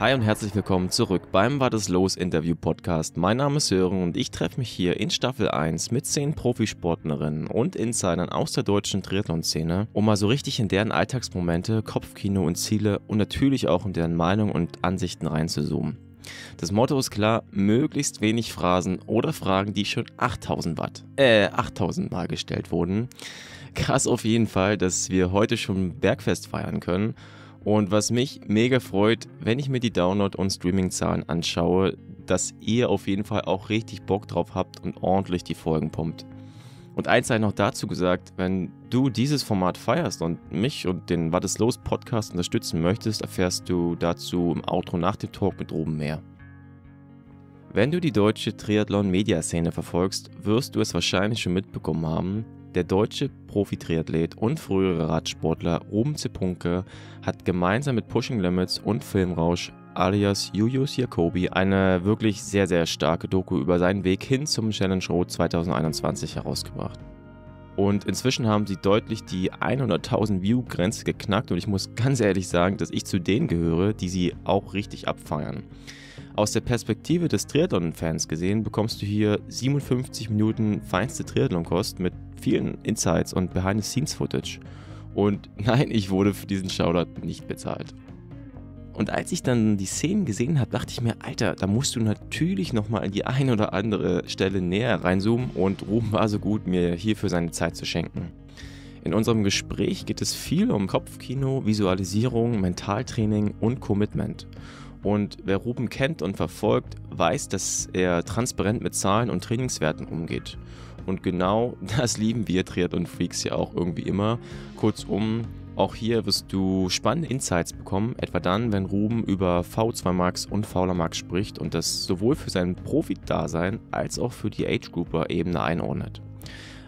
Hi und herzlich willkommen zurück beim War das Los Interview Podcast. Mein Name ist Sören und ich treffe mich hier in Staffel 1 mit zehn Profisportlerinnen und Insidern aus der deutschen Triathlon-Szene, um mal so richtig in deren Alltagsmomente, Kopfkino und Ziele und natürlich auch in deren Meinung und Ansichten reinzuzoomen. Das Motto ist klar, möglichst wenig Phrasen oder Fragen, die schon 8000 Watt, äh, 8000 Mal gestellt wurden. Krass auf jeden Fall, dass wir heute schon Bergfest feiern können und was mich mega freut, wenn ich mir die Download- und Streaming-Zahlen anschaue, dass ihr auf jeden Fall auch richtig Bock drauf habt und ordentlich die Folgen pumpt. Und eins sei noch dazu gesagt, wenn du dieses Format feierst und mich und den Was ist los Podcast unterstützen möchtest, erfährst du dazu im Outro nach dem Talk mit oben mehr. Wenn du die deutsche Triathlon-Mediaszene verfolgst, wirst du es wahrscheinlich schon mitbekommen haben, der deutsche Profi-Triathlet und frühere Radsportler Ruben Zepunke hat gemeinsam mit Pushing Limits und Filmrausch alias Julius Jacobi eine wirklich sehr, sehr starke Doku über seinen Weg hin zum Challenge Road 2021 herausgebracht. Und inzwischen haben sie deutlich die 100.000 View-Grenze geknackt und ich muss ganz ehrlich sagen, dass ich zu denen gehöre, die sie auch richtig abfeiern. Aus der Perspektive des Triathlon-Fans gesehen bekommst du hier 57 Minuten feinste Triathlon-Kost mit vielen Insights und Behind-the-Scenes-Footage. Und nein, ich wurde für diesen Shoutout nicht bezahlt. Und als ich dann die Szenen gesehen habe, dachte ich mir, Alter, da musst du natürlich nochmal an die eine oder andere Stelle näher reinzoomen und Ruben war so gut, mir hierfür seine Zeit zu schenken. In unserem Gespräch geht es viel um Kopfkino, Visualisierung, Mentaltraining und Commitment. Und wer Ruben kennt und verfolgt, weiß, dass er transparent mit Zahlen und Trainingswerten umgeht. Und genau das lieben wir Triathlon-Freaks ja auch irgendwie immer. Kurzum, auch hier wirst du spannende Insights bekommen, etwa dann, wenn Ruben über V2 Max und Fauler Max spricht und das sowohl für sein Profi-Dasein als auch für die Age-Grouper-Ebene einordnet.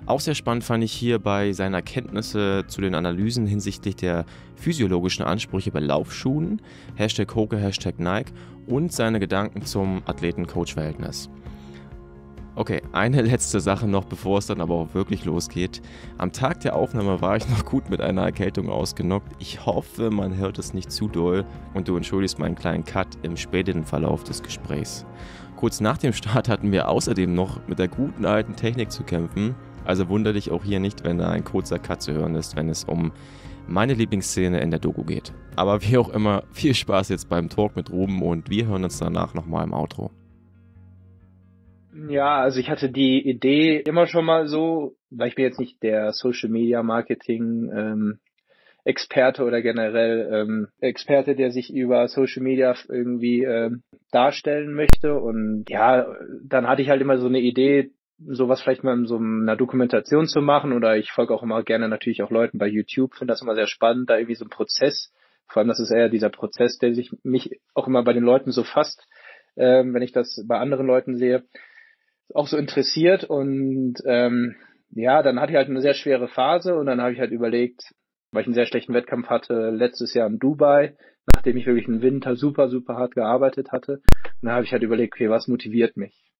Auch sehr spannend fand ich hier bei seinen Erkenntnisse zu den Analysen hinsichtlich der physiologischen Ansprüche bei Laufschuhen, Hashtag Hoke, Hashtag Nike und seine Gedanken zum Athleten-Coach-Verhältnis. Okay, eine letzte Sache noch, bevor es dann aber auch wirklich losgeht. Am Tag der Aufnahme war ich noch gut mit einer Erkältung ausgenockt. Ich hoffe, man hört es nicht zu doll und du entschuldigst meinen kleinen Cut im späteren Verlauf des Gesprächs. Kurz nach dem Start hatten wir außerdem noch mit der guten alten Technik zu kämpfen, also wundere dich auch hier nicht, wenn da ein kurzer Cut zu hören ist, wenn es um meine Lieblingsszene in der Doku geht. Aber wie auch immer, viel Spaß jetzt beim Talk mit Ruben und wir hören uns danach nochmal im Outro. Ja, also ich hatte die Idee immer schon mal so, weil ich bin jetzt nicht der Social Media Marketing ähm, Experte oder generell ähm, Experte, der sich über Social Media irgendwie ähm, darstellen möchte. Und ja, dann hatte ich halt immer so eine Idee, sowas vielleicht mal in so einer Dokumentation zu machen. Oder ich folge auch immer gerne natürlich auch Leuten bei YouTube, finde das immer sehr spannend, da irgendwie so ein Prozess, vor allem das ist eher dieser Prozess, der sich mich auch immer bei den Leuten so fasst, ähm, wenn ich das bei anderen Leuten sehe, auch so interessiert und ähm, ja, dann hatte ich halt eine sehr schwere Phase und dann habe ich halt überlegt, weil ich einen sehr schlechten Wettkampf hatte letztes Jahr in Dubai, nachdem ich wirklich einen Winter super, super hart gearbeitet hatte. Und dann habe ich halt überlegt, okay, was motiviert mich?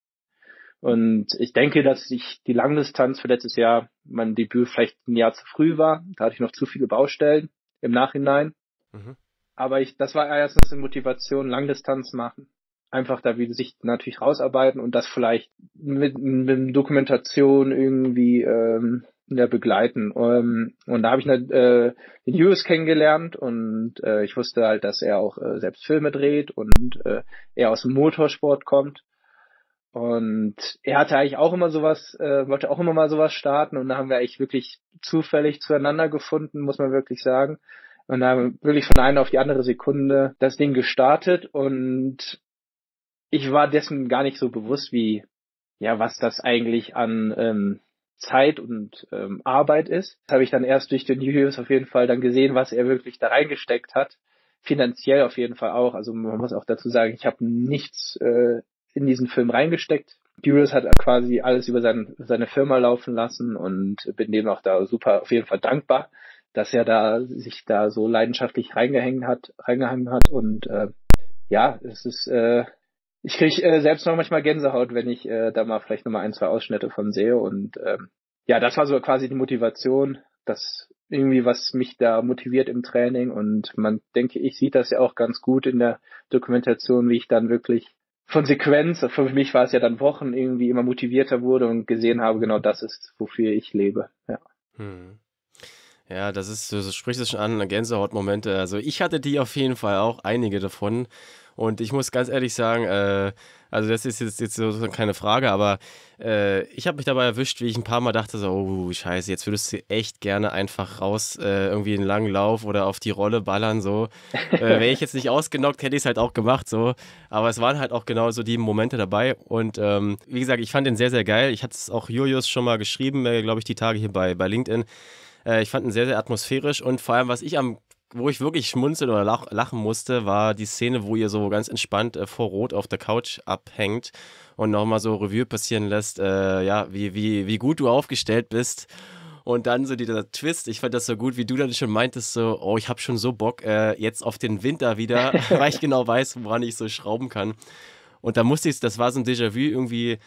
Und ich denke, dass ich die Langdistanz für letztes Jahr mein Debüt vielleicht ein Jahr zu früh war. Da hatte ich noch zu viele Baustellen im Nachhinein. Mhm. Aber ich, das war erstens eine Motivation, Langdistanz machen. Einfach da wieder sich natürlich rausarbeiten und das vielleicht mit, mit Dokumentation irgendwie ähm, ja, begleiten. Um, ähm, und da habe ich äh, den Hughes kennengelernt und äh, ich wusste halt, dass er auch äh, selbst Filme dreht und äh, er aus dem Motorsport kommt. Und er hatte eigentlich auch immer sowas, äh, wollte auch immer mal sowas starten und da haben wir eigentlich wirklich zufällig zueinander gefunden, muss man wirklich sagen. Und da haben wir wirklich von einer auf die andere Sekunde das Ding gestartet und ich war dessen gar nicht so bewusst, wie, ja, was das eigentlich an ähm, Zeit und ähm, Arbeit ist. Das habe ich dann erst durch den Julius auf jeden Fall dann gesehen, was er wirklich da reingesteckt hat. Finanziell auf jeden Fall auch. Also man muss auch dazu sagen, ich habe nichts äh, in diesen Film reingesteckt. Julius hat quasi alles über sein, seine Firma laufen lassen und bin dem auch da super auf jeden Fall dankbar, dass er da sich da so leidenschaftlich reingehängt hat, reingehangen hat und äh, ja, es ist äh, ich kriege äh, selbst noch manchmal Gänsehaut, wenn ich äh, da mal vielleicht nochmal ein, zwei Ausschnitte von sehe und ähm, ja, das war so quasi die Motivation, das irgendwie, was mich da motiviert im Training und man denke ich sieht das ja auch ganz gut in der Dokumentation, wie ich dann wirklich von Sequenz, für mich war es ja dann Wochen irgendwie immer motivierter wurde und gesehen habe, genau das ist, wofür ich lebe. Ja. Hm. Ja, das ist, du sprichst es schon an, Gänsehautmomente. Also ich hatte die auf jeden Fall auch, einige davon. Und ich muss ganz ehrlich sagen, äh, also das ist jetzt, jetzt so keine Frage, aber äh, ich habe mich dabei erwischt, wie ich ein paar Mal dachte, so, oh scheiße, jetzt würdest du echt gerne einfach raus, äh, irgendwie einen langen Lauf oder auf die Rolle ballern, so. äh, Wäre ich jetzt nicht ausgenockt, hätte ich es halt auch gemacht, so. Aber es waren halt auch genau so die Momente dabei. Und ähm, wie gesagt, ich fand den sehr, sehr geil. Ich hatte es auch Julius schon mal geschrieben, äh, glaube ich, die Tage hier bei, bei LinkedIn. Äh, ich fand ihn sehr, sehr atmosphärisch und vor allem, was ich am wo ich wirklich schmunzeln oder lach, lachen musste, war die Szene, wo ihr so ganz entspannt äh, vor Rot auf der Couch abhängt und nochmal so Revue passieren lässt, äh, ja, wie, wie, wie gut du aufgestellt bist. Und dann so dieser Twist, ich fand das so gut, wie du dann schon meintest, so, oh, ich habe schon so Bock äh, jetzt auf den Winter wieder, weil ich genau weiß, woran ich so schrauben kann. Und da musste ich, das war so ein Déjà-vu irgendwie,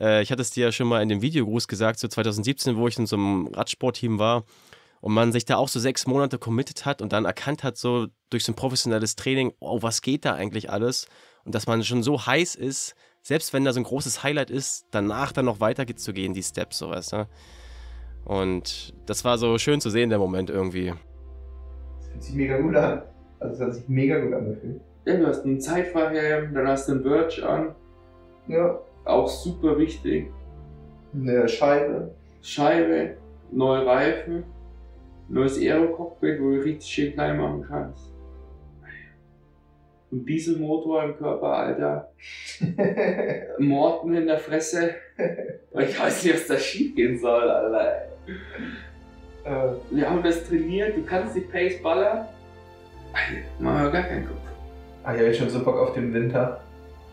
äh, ich hatte es dir ja schon mal in dem Videogruß gesagt, so 2017, wo ich in so einem Radsportteam war und man sich da auch so sechs Monate committed hat und dann erkannt hat, so durch so ein professionelles Training, oh, was geht da eigentlich alles? Und dass man schon so heiß ist, selbst wenn da so ein großes Highlight ist, danach dann noch weiter zu gehen, die Steps, so weißt du. Und das war so schön zu sehen, der Moment irgendwie. Das fühlt sich mega gut an. Also, es hat sich mega gut angefühlt. Ja, du hast einen Zeitfahrhelm, dann hast du einen Birch an. Ja. Auch super wichtig. Eine Scheibe. Scheibe, neue Reifen, neues Aero-Cockpit, wo du richtig schön klein machen kannst. Ein Dieselmotor im Körper, Alter. Morten in der Fresse. Ich weiß nicht, was da schief gehen soll, Alter. Äh. Wir haben das trainiert, du kannst die Pace ballern. Machen wir gar keinen Kopf. Ah, ich habe jetzt schon so Bock auf den Winter.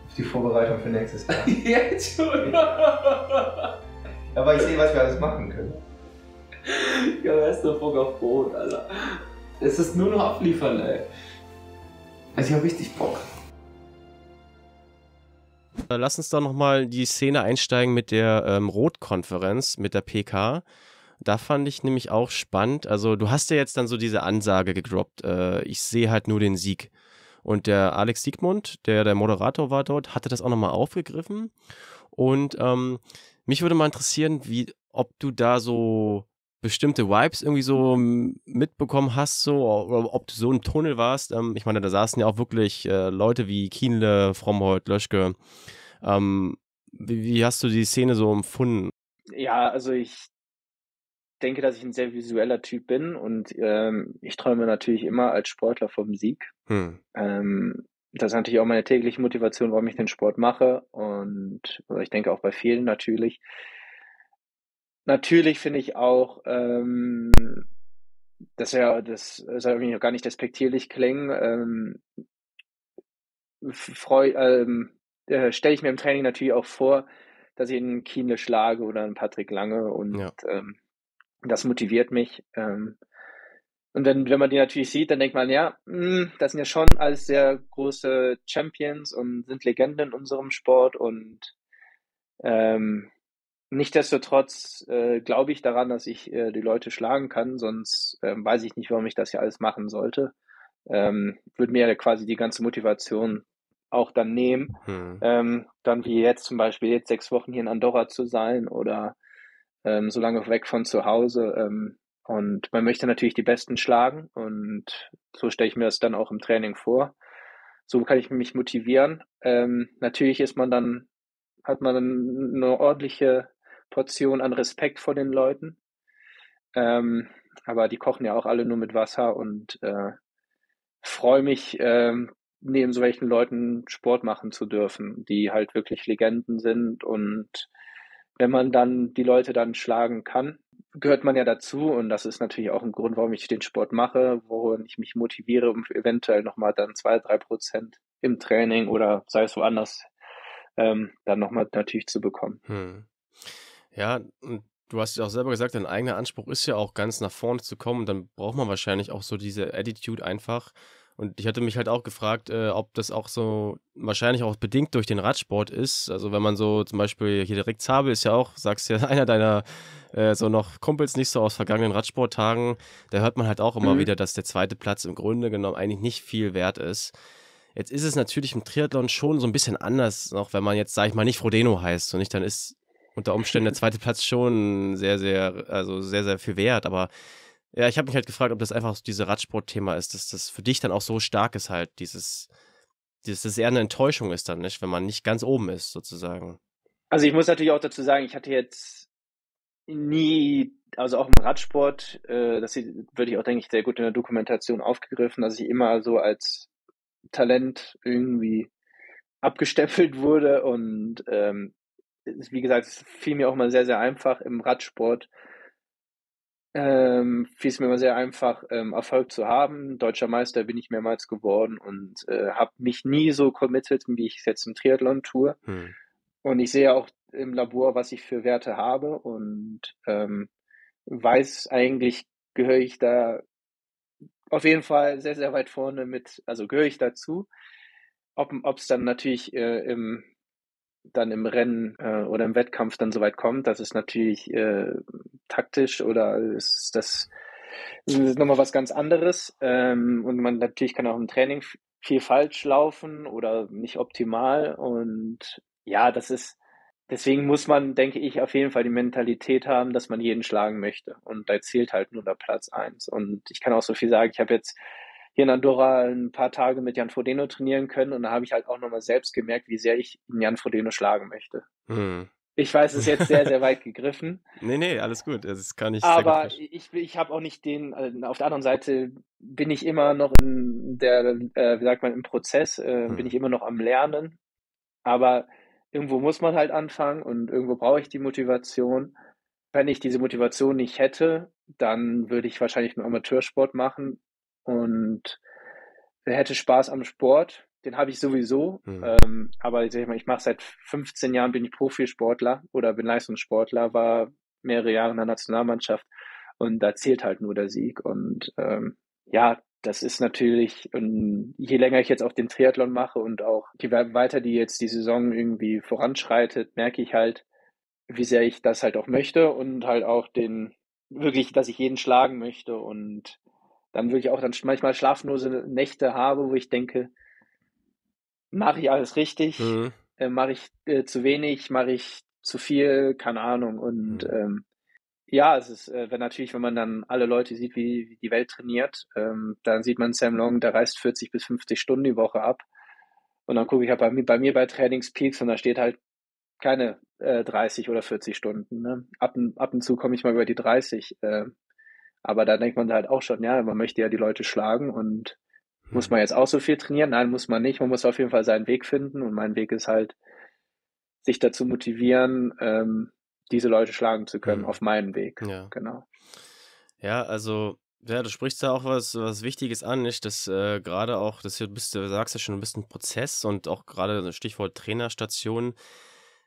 Auf die Vorbereitung für nächstes Jahr. jetzt schon? Aber ich sehe, was wir alles machen können. Ja, wer ist der Bock auf Brot, Alter? Es ist nur noch abliefern, ey. Also ich hab richtig Bock. Äh, lass uns doch nochmal die Szene einsteigen mit der ähm, Rot-Konferenz, mit der PK. Da fand ich nämlich auch spannend. Also, du hast ja jetzt dann so diese Ansage gedroppt. Äh, ich sehe halt nur den Sieg. Und der Alex Siegmund, der der Moderator war dort, hatte das auch nochmal aufgegriffen. Und ähm, mich würde mal interessieren, wie, ob du da so bestimmte Vibes irgendwie so mitbekommen hast, so, oder ob du so im Tunnel warst. Ähm, ich meine, da saßen ja auch wirklich äh, Leute wie Kienle, Frommholt, Löschke. Ähm, wie, wie, hast du die Szene so empfunden? Ja, also ich denke, dass ich ein sehr visueller Typ bin und ähm, ich träume natürlich immer als Sportler vom Sieg. Hm. Ähm, das ist natürlich auch meine tägliche Motivation, warum ich den Sport mache und ich denke auch bei vielen natürlich. Natürlich finde ich auch, ähm, dass ja, das soll irgendwie gar nicht despektierlich klingen. Ähm, freu, ähm, äh, stelle ich mir im Training natürlich auch vor, dass ich einen Kienle schlage oder einen Patrick Lange und ja. ähm, das motiviert mich. Ähm, und wenn, wenn man die natürlich sieht, dann denkt man, ja, mh, hm, das sind ja schon alles sehr große Champions und sind Legenden in unserem Sport und ähm, Nichtsdestotrotz äh, glaube ich daran, dass ich äh, die Leute schlagen kann, sonst ähm, weiß ich nicht, warum ich das hier alles machen sollte. Ähm, würde mir quasi die ganze Motivation auch dann nehmen, hm. ähm, dann wie jetzt zum Beispiel jetzt sechs Wochen hier in Andorra zu sein oder ähm, so lange weg von zu Hause. Ähm, und man möchte natürlich die Besten schlagen und so stelle ich mir das dann auch im Training vor. So kann ich mich motivieren. Ähm, natürlich ist man dann, hat man eine ordentliche Portion an Respekt vor den Leuten. Ähm, aber die kochen ja auch alle nur mit Wasser und äh, freue mich, ähm, neben solchen Leuten Sport machen zu dürfen, die halt wirklich Legenden sind. Und wenn man dann die Leute dann schlagen kann, gehört man ja dazu. Und das ist natürlich auch ein Grund, warum ich den Sport mache, worin ich mich motiviere, um eventuell nochmal dann zwei, drei Prozent im Training oder sei es woanders ähm, dann nochmal natürlich zu bekommen. Hm. Ja, und du hast ja auch selber gesagt, dein eigener Anspruch ist ja auch ganz nach vorne zu kommen. Dann braucht man wahrscheinlich auch so diese Attitude einfach. Und ich hatte mich halt auch gefragt, äh, ob das auch so wahrscheinlich auch bedingt durch den Radsport ist. Also wenn man so zum Beispiel hier direkt Zabel ist ja auch, sagst ja, einer deiner äh, so noch Kumpels nicht so aus vergangenen Radsporttagen, da hört man halt auch immer mhm. wieder, dass der zweite Platz im Grunde genommen eigentlich nicht viel wert ist. Jetzt ist es natürlich im Triathlon schon so ein bisschen anders, auch wenn man jetzt, sag ich mal, nicht Frodeno heißt und nicht, dann ist unter Umständen der zweite Platz schon sehr, sehr, also sehr, sehr viel wert. Aber ja, ich habe mich halt gefragt, ob das einfach dieses Radsport-Thema ist, dass das für dich dann auch so stark ist, halt, dieses, dass es eher eine Enttäuschung ist dann, nicht, wenn man nicht ganz oben ist, sozusagen. Also ich muss natürlich auch dazu sagen, ich hatte jetzt nie, also auch im Radsport, äh, das würde ich auch, denke ich, sehr gut in der Dokumentation aufgegriffen, dass ich immer so als Talent irgendwie abgestempelt wurde und ähm, wie gesagt, es fiel mir auch mal sehr, sehr einfach im Radsport ähm, fiel es mir immer sehr einfach, ähm, Erfolg zu haben. Deutscher Meister bin ich mehrmals geworden und äh, habe mich nie so committed, wie ich es jetzt im Triathlon tue. Hm. Und ich sehe auch im Labor, was ich für Werte habe und ähm, weiß eigentlich, gehöre ich da auf jeden Fall sehr, sehr weit vorne mit, also gehöre ich dazu. Ob es dann natürlich äh, im dann im Rennen äh, oder im Wettkampf dann soweit kommt, das ist natürlich äh, taktisch oder ist das, ist nochmal was ganz anderes. Ähm, und man natürlich kann auch im Training viel falsch laufen oder nicht optimal. Und ja, das ist, deswegen muss man, denke ich, auf jeden Fall die Mentalität haben, dass man jeden schlagen möchte. Und da zählt halt nur der Platz eins. Und ich kann auch so viel sagen, ich habe jetzt hier in Andorra ein paar Tage mit Jan Frodeno trainieren können und da habe ich halt auch nochmal selbst gemerkt, wie sehr ich Jan Frodeno schlagen möchte. Hm. Ich weiß, es ist jetzt sehr, sehr weit gegriffen. nee, nee, alles gut. Das kann ich Aber ich, ich habe auch nicht den, also auf der anderen Seite bin ich immer noch in der, äh, wie sagt man, im Prozess, äh, hm. bin ich immer noch am Lernen. Aber irgendwo muss man halt anfangen und irgendwo brauche ich die Motivation. Wenn ich diese Motivation nicht hätte, dann würde ich wahrscheinlich einen Amateursport machen und wer hätte Spaß am Sport, den habe ich sowieso. Mhm. Ähm, aber ich, ich mache seit 15 Jahren bin ich Profisportler oder bin Leistungssportler, war mehrere Jahre in der Nationalmannschaft und da zählt halt nur der Sieg. Und ähm, ja, das ist natürlich, und je länger ich jetzt auch den Triathlon mache und auch je weiter die jetzt die Saison irgendwie voranschreitet, merke ich halt, wie sehr ich das halt auch möchte und halt auch den, wirklich, dass ich jeden schlagen möchte und dann wirklich auch dann manchmal schlaflose Nächte habe, wo ich denke, mache ich alles richtig, mhm. äh, mache ich äh, zu wenig, mache ich zu viel, keine Ahnung. Und mhm. ähm, ja, es ist, äh, wenn natürlich, wenn man dann alle Leute sieht, wie, wie die Welt trainiert, ähm, dann sieht man Sam Long, der reist 40 bis 50 Stunden die Woche ab. Und dann gucke ich halt bei mir, bei mir bei Trainingspeaks und da steht halt keine äh, 30 oder 40 Stunden. Ne? Ab, ab und zu komme ich mal über die 30. Äh, aber da denkt man halt auch schon, ja, man möchte ja die Leute schlagen und muss man jetzt auch so viel trainieren? Nein, muss man nicht. Man muss auf jeden Fall seinen Weg finden und mein Weg ist halt, sich dazu motivieren, ähm, diese Leute schlagen zu können mhm. auf meinen Weg. Ja. Genau. Ja, also ja, du sprichst da auch was, was Wichtiges an, nicht? Dass äh, gerade auch, dass du bist, du sagst ja schon, ein bisschen Prozess und auch gerade Stichwort Trainerstation.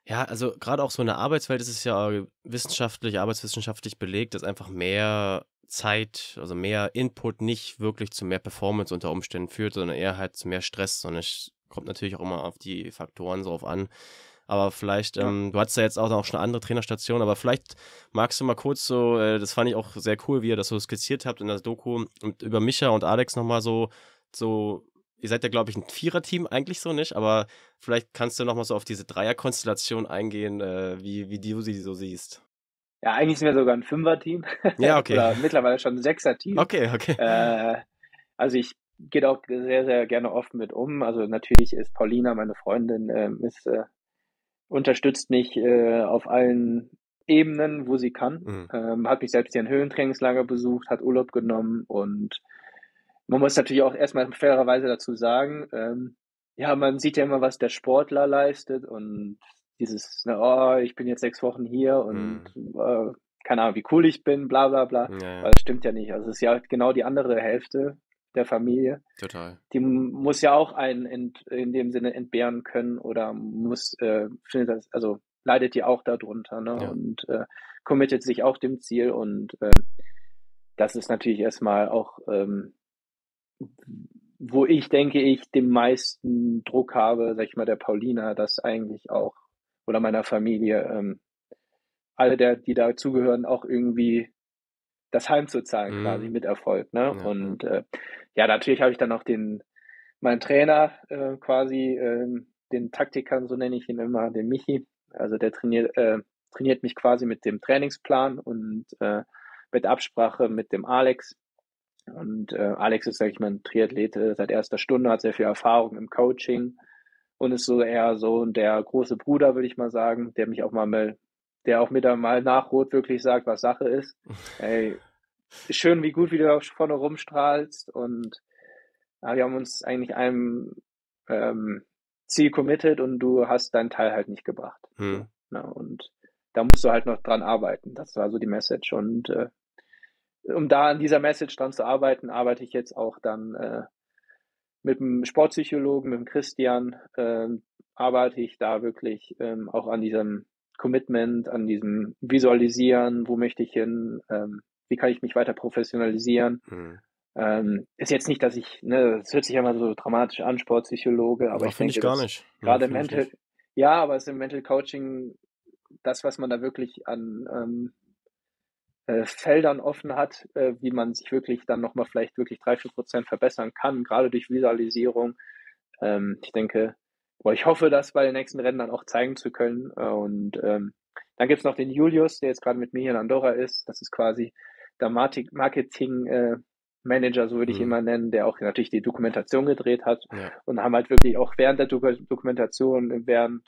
Ja, also gerade auch so in der Arbeitswelt ist es ja wissenschaftlich, arbeitswissenschaftlich belegt, dass einfach mehr Zeit, also mehr Input nicht wirklich zu mehr Performance unter Umständen führt, sondern eher halt zu mehr Stress, sondern es kommt natürlich auch immer auf die Faktoren so drauf an. Aber vielleicht, ja. ähm, du hattest ja jetzt auch noch schon andere Trainerstationen, aber vielleicht magst du mal kurz so, äh, das fand ich auch sehr cool, wie ihr das so skizziert habt in der Doku und über Micha und Alex nochmal so, so, ihr seid ja, glaube ich, ein Viererteam eigentlich so nicht, aber vielleicht kannst du nochmal so auf diese Dreierkonstellation eingehen, äh, wie, wie du sie so siehst. Ja, eigentlich sind wir sogar ein Fünfer-Team. Ja, okay. Oder mittlerweile schon ein Sechser-Team. Okay, okay. Äh, also ich gehe auch sehr, sehr gerne offen mit um. Also natürlich ist Paulina, meine Freundin, äh, ist, unterstützt mich äh, auf allen Ebenen, wo sie kann. Mhm. Ähm, hat mich selbst hier in Höhentrainingslager besucht, hat Urlaub genommen und man muss natürlich auch erstmal fairerweise dazu sagen, ähm, ja, man sieht ja immer, was der Sportler leistet und dieses, ne, oh, ich bin jetzt sechs Wochen hier und mhm. äh, keine Ahnung, wie cool ich bin, bla bla bla. Ja, ja. Das stimmt ja nicht. Also es ist ja genau die andere Hälfte der Familie. Total. Die muss ja auch einen ent, in dem Sinne entbehren können oder muss, äh, findet das, also leidet die auch darunter, ne? Ja. Und äh, committet sich auch dem Ziel und äh, das ist natürlich erstmal auch ähm, wo ich denke ich den meisten Druck habe, sag ich mal, der Paulina, dass eigentlich auch oder meiner Familie ähm, alle der, die dazugehören, auch irgendwie das heimzuzahlen, mhm. quasi mit Erfolg. Ne? Ja. Und äh, ja, natürlich habe ich dann auch den meinen Trainer äh, quasi, äh, den Taktikern, so nenne ich ihn immer, den Michi. Also der trainiert, äh, trainiert mich quasi mit dem Trainingsplan und äh, mit Absprache mit dem Alex. Und äh, Alex ist, sag ich mal, ein Triathlet seit erster Stunde, hat sehr viel Erfahrung im Coaching und ist so eher so der große Bruder, würde ich mal sagen, der mich auch mal, der auch mit mal nachrot wirklich sagt, was Sache ist. Ey, schön, wie gut wie du vorne rumstrahlst und ja, wir haben uns eigentlich einem ähm, Ziel committed und du hast deinen Teil halt nicht gebracht. Hm. Ja, und da musst du halt noch dran arbeiten. Das war so die Message. Und äh, um da an dieser Message dran zu arbeiten, arbeite ich jetzt auch dann äh, mit dem Sportpsychologen, mit dem Christian, äh, arbeite ich da wirklich ähm, auch an diesem Commitment, an diesem Visualisieren, wo möchte ich hin, ähm, wie kann ich mich weiter professionalisieren. Mhm. Ähm, ist jetzt nicht, dass ich, ne, es hört sich ja immer so dramatisch an, Sportpsychologe, aber, aber ich finde ich gar nicht. Gerade ja, Mental, ja, aber es ist im Mental Coaching das, was man da wirklich an ähm, äh, Feldern offen hat, äh, wie man sich wirklich dann nochmal vielleicht wirklich drei, vier Prozent verbessern kann, gerade durch Visualisierung. Ähm, ich denke, boah, ich hoffe, das bei den nächsten Rennen dann auch zeigen zu können. Äh, und ähm, dann gibt's noch den Julius, der jetzt gerade mit mir hier in Andorra ist. Das ist quasi der Marketing äh, Manager, so würde ich mhm. ihn mal nennen, der auch natürlich die Dokumentation gedreht hat ja. und haben halt wirklich auch während der Dokumentation, während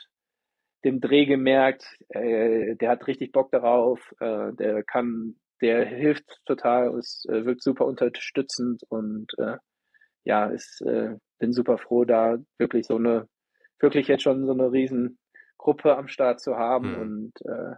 dem Dreh gemerkt, äh, der hat richtig Bock darauf, äh, der kann, der hilft total, es äh, wirkt super unterstützend und äh, ja, ist, äh, bin super froh, da wirklich so eine, wirklich jetzt schon so eine riesen Gruppe am Start zu haben mhm. und äh,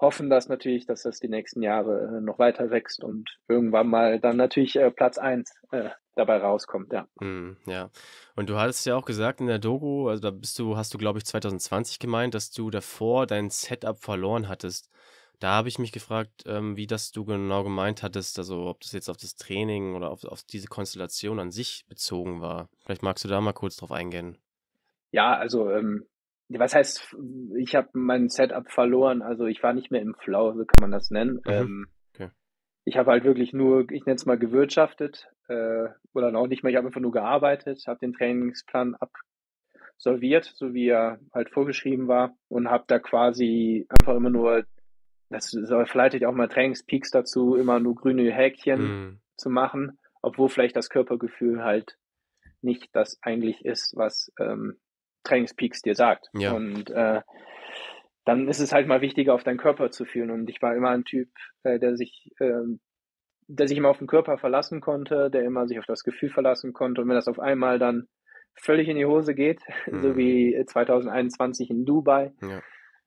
hoffen das natürlich, dass das die nächsten Jahre äh, noch weiter wächst und irgendwann mal dann natürlich äh, Platz eins äh, dabei rauskommt, ja. Mm, ja. Und du hattest ja auch gesagt in der Doku, also da bist du, hast du, glaube ich, 2020 gemeint, dass du davor dein Setup verloren hattest. Da habe ich mich gefragt, ähm, wie das du genau gemeint hattest, also ob das jetzt auf das Training oder auf, auf diese Konstellation an sich bezogen war. Vielleicht magst du da mal kurz drauf eingehen. Ja, also ähm, was heißt, ich habe mein Setup verloren, also ich war nicht mehr im Flow, so kann man das nennen. Mhm. Ähm. Ich habe halt wirklich nur, ich nenne es mal gewirtschaftet äh, oder auch nicht mehr, ich habe einfach nur gearbeitet, habe den Trainingsplan absolviert, so wie er halt vorgeschrieben war und habe da quasi einfach immer nur, das verleitet auch mal Trainingspeaks dazu, immer nur grüne Häkchen mhm. zu machen, obwohl vielleicht das Körpergefühl halt nicht das eigentlich ist, was ähm, Trainingspeaks dir sagt. Ja. Und äh, dann ist es halt mal wichtiger, auf deinen Körper zu fühlen. Und ich war immer ein Typ, äh, der sich, äh, der sich immer auf den Körper verlassen konnte, der immer sich auf das Gefühl verlassen konnte. Und wenn das auf einmal dann völlig in die Hose geht, mhm. so wie 2021 in Dubai ja.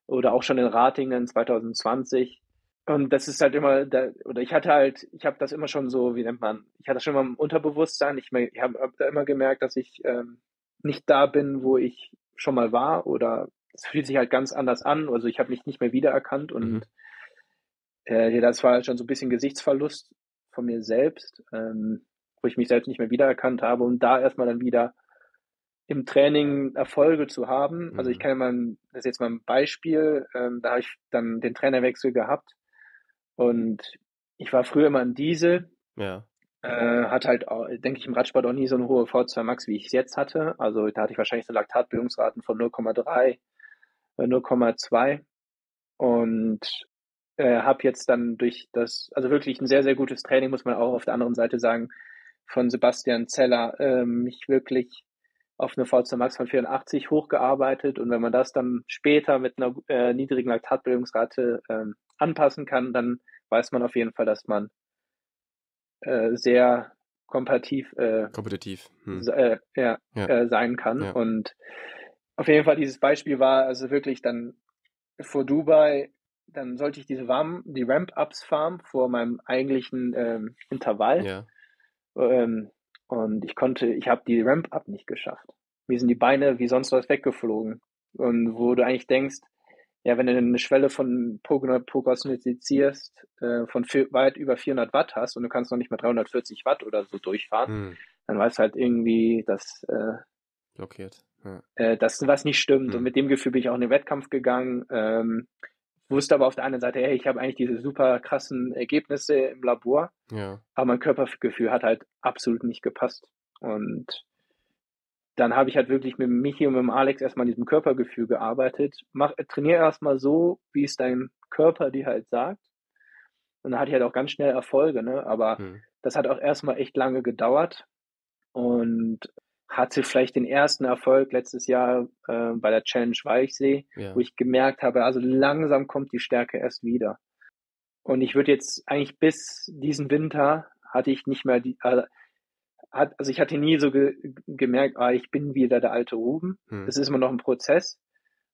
oder auch schon in Ratingen 2020. Und das ist halt immer, da, oder ich hatte halt, ich habe das immer schon so, wie nennt man, ich hatte das schon mal im Unterbewusstsein. Ich, ich habe hab da immer gemerkt, dass ich ähm, nicht da bin, wo ich schon mal war oder es fühlt sich halt ganz anders an. Also ich habe mich nicht mehr wiedererkannt und mhm. äh, das war halt schon so ein bisschen Gesichtsverlust von mir selbst, ähm, wo ich mich selbst nicht mehr wiedererkannt habe und da erstmal dann wieder im Training Erfolge zu haben. Mhm. Also ich mhm. kann ja mal, das ist jetzt mal ein Beispiel, ähm, da habe ich dann den Trainerwechsel gehabt und ich war früher immer ein Diesel. Ja. Äh, hat halt, denke ich, im Radsport auch nie so eine hohe V2 Max, wie ich es jetzt hatte. Also da hatte ich wahrscheinlich so Laktatbildungsraten von 0,3, 0,2 äh, und äh, habe jetzt dann durch das, also wirklich ein sehr, sehr gutes Training, muss man auch auf der anderen Seite sagen, von Sebastian Zeller, äh, mich wirklich auf eine V2 Max von 84 hochgearbeitet und wenn man das dann später mit einer äh, niedrigen Laktatbildungsrate äh, anpassen kann, dann weiß man auf jeden Fall, dass man äh, sehr kompetitiv, äh, kompetitiv hm. äh, ja, ja. Äh, sein kann. Ja. Und auf jeden Fall dieses Beispiel war also wirklich dann vor Dubai, dann sollte ich diese Warm, die Ramp-Ups fahren vor meinem eigentlichen ähm, Intervall. Ja. Ähm, und ich konnte, ich habe die Ramp-Up nicht geschafft. Mir sind die Beine wie sonst was weggeflogen. Und wo du eigentlich denkst, ja, wenn du eine Schwelle von prognostizierst, äh, von viel, weit über 400 Watt hast und du kannst noch nicht mal 340 Watt oder so durchfahren, hm. dann war es halt irgendwie, dass äh, blockiert. Ja. Äh, dass was nicht stimmt. Mhm. Und mit dem Gefühl bin ich auch in den Wettkampf gegangen. Ähm, wusste aber auf der anderen Seite, hey, ich habe eigentlich diese super krassen Ergebnisse im Labor, Ja. aber mein Körpergefühl hat halt absolut nicht gepasst. Und dann habe ich halt wirklich mit Michi und mit Alex erstmal an diesem Körpergefühl gearbeitet. Mach, trainier erstmal so, wie es dein Körper dir halt sagt. Und dann hatte ich halt auch ganz schnell Erfolge, ne? Aber Hm. das hat auch erstmal echt lange gedauert und hatte vielleicht den ersten Erfolg letztes Jahr äh, bei der Challenge Weichsee, Ja. wo ich gemerkt habe, also langsam kommt die Stärke erst wieder. Und ich würde jetzt eigentlich bis diesen Winter hatte ich nicht mehr die, äh, hat, also ich hatte nie so ge gemerkt, ah, ich bin wieder der alte Ruben. Hm. Das ist immer noch ein Prozess.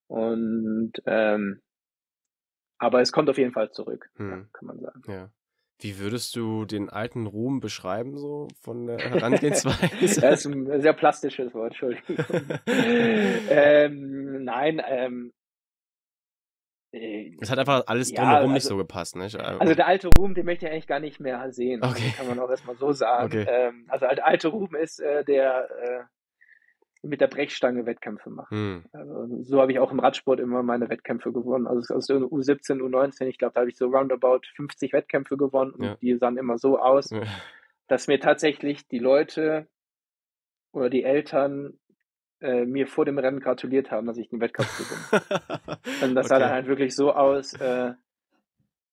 Und ähm, aber es kommt auf jeden Fall zurück, ja, Hm. kann man sagen. Ja. Wie würdest du den alten Ruhm beschreiben, so von der Herangehensweise? Das ist ein sehr plastisches Wort, Entschuldigung. ähm, nein, ähm, äh, Es hat einfach alles Ja, drumherum nicht also- so gepasst, nicht? also der alte Ruhm, den möchte ich eigentlich gar nicht mehr sehen. Also Okay. Kann man auch erstmal so sagen. Okay. Ähm, also der alte Ruhm ist äh, der äh, mit der Brechstange Wettkämpfe macht. hm. Also, so habe ich auch im Radsport immer meine Wettkämpfe gewonnen. Also aus der U17, U19, ich glaube, da habe ich so roundabout 50 Wettkämpfe gewonnen und Ja. die sahen immer so aus, Ja. dass mir tatsächlich die Leute oder die Eltern äh, mir vor dem Rennen gratuliert haben, dass ich den Wettkampf gewinne. Und das sah Okay. dann halt wirklich so aus, äh,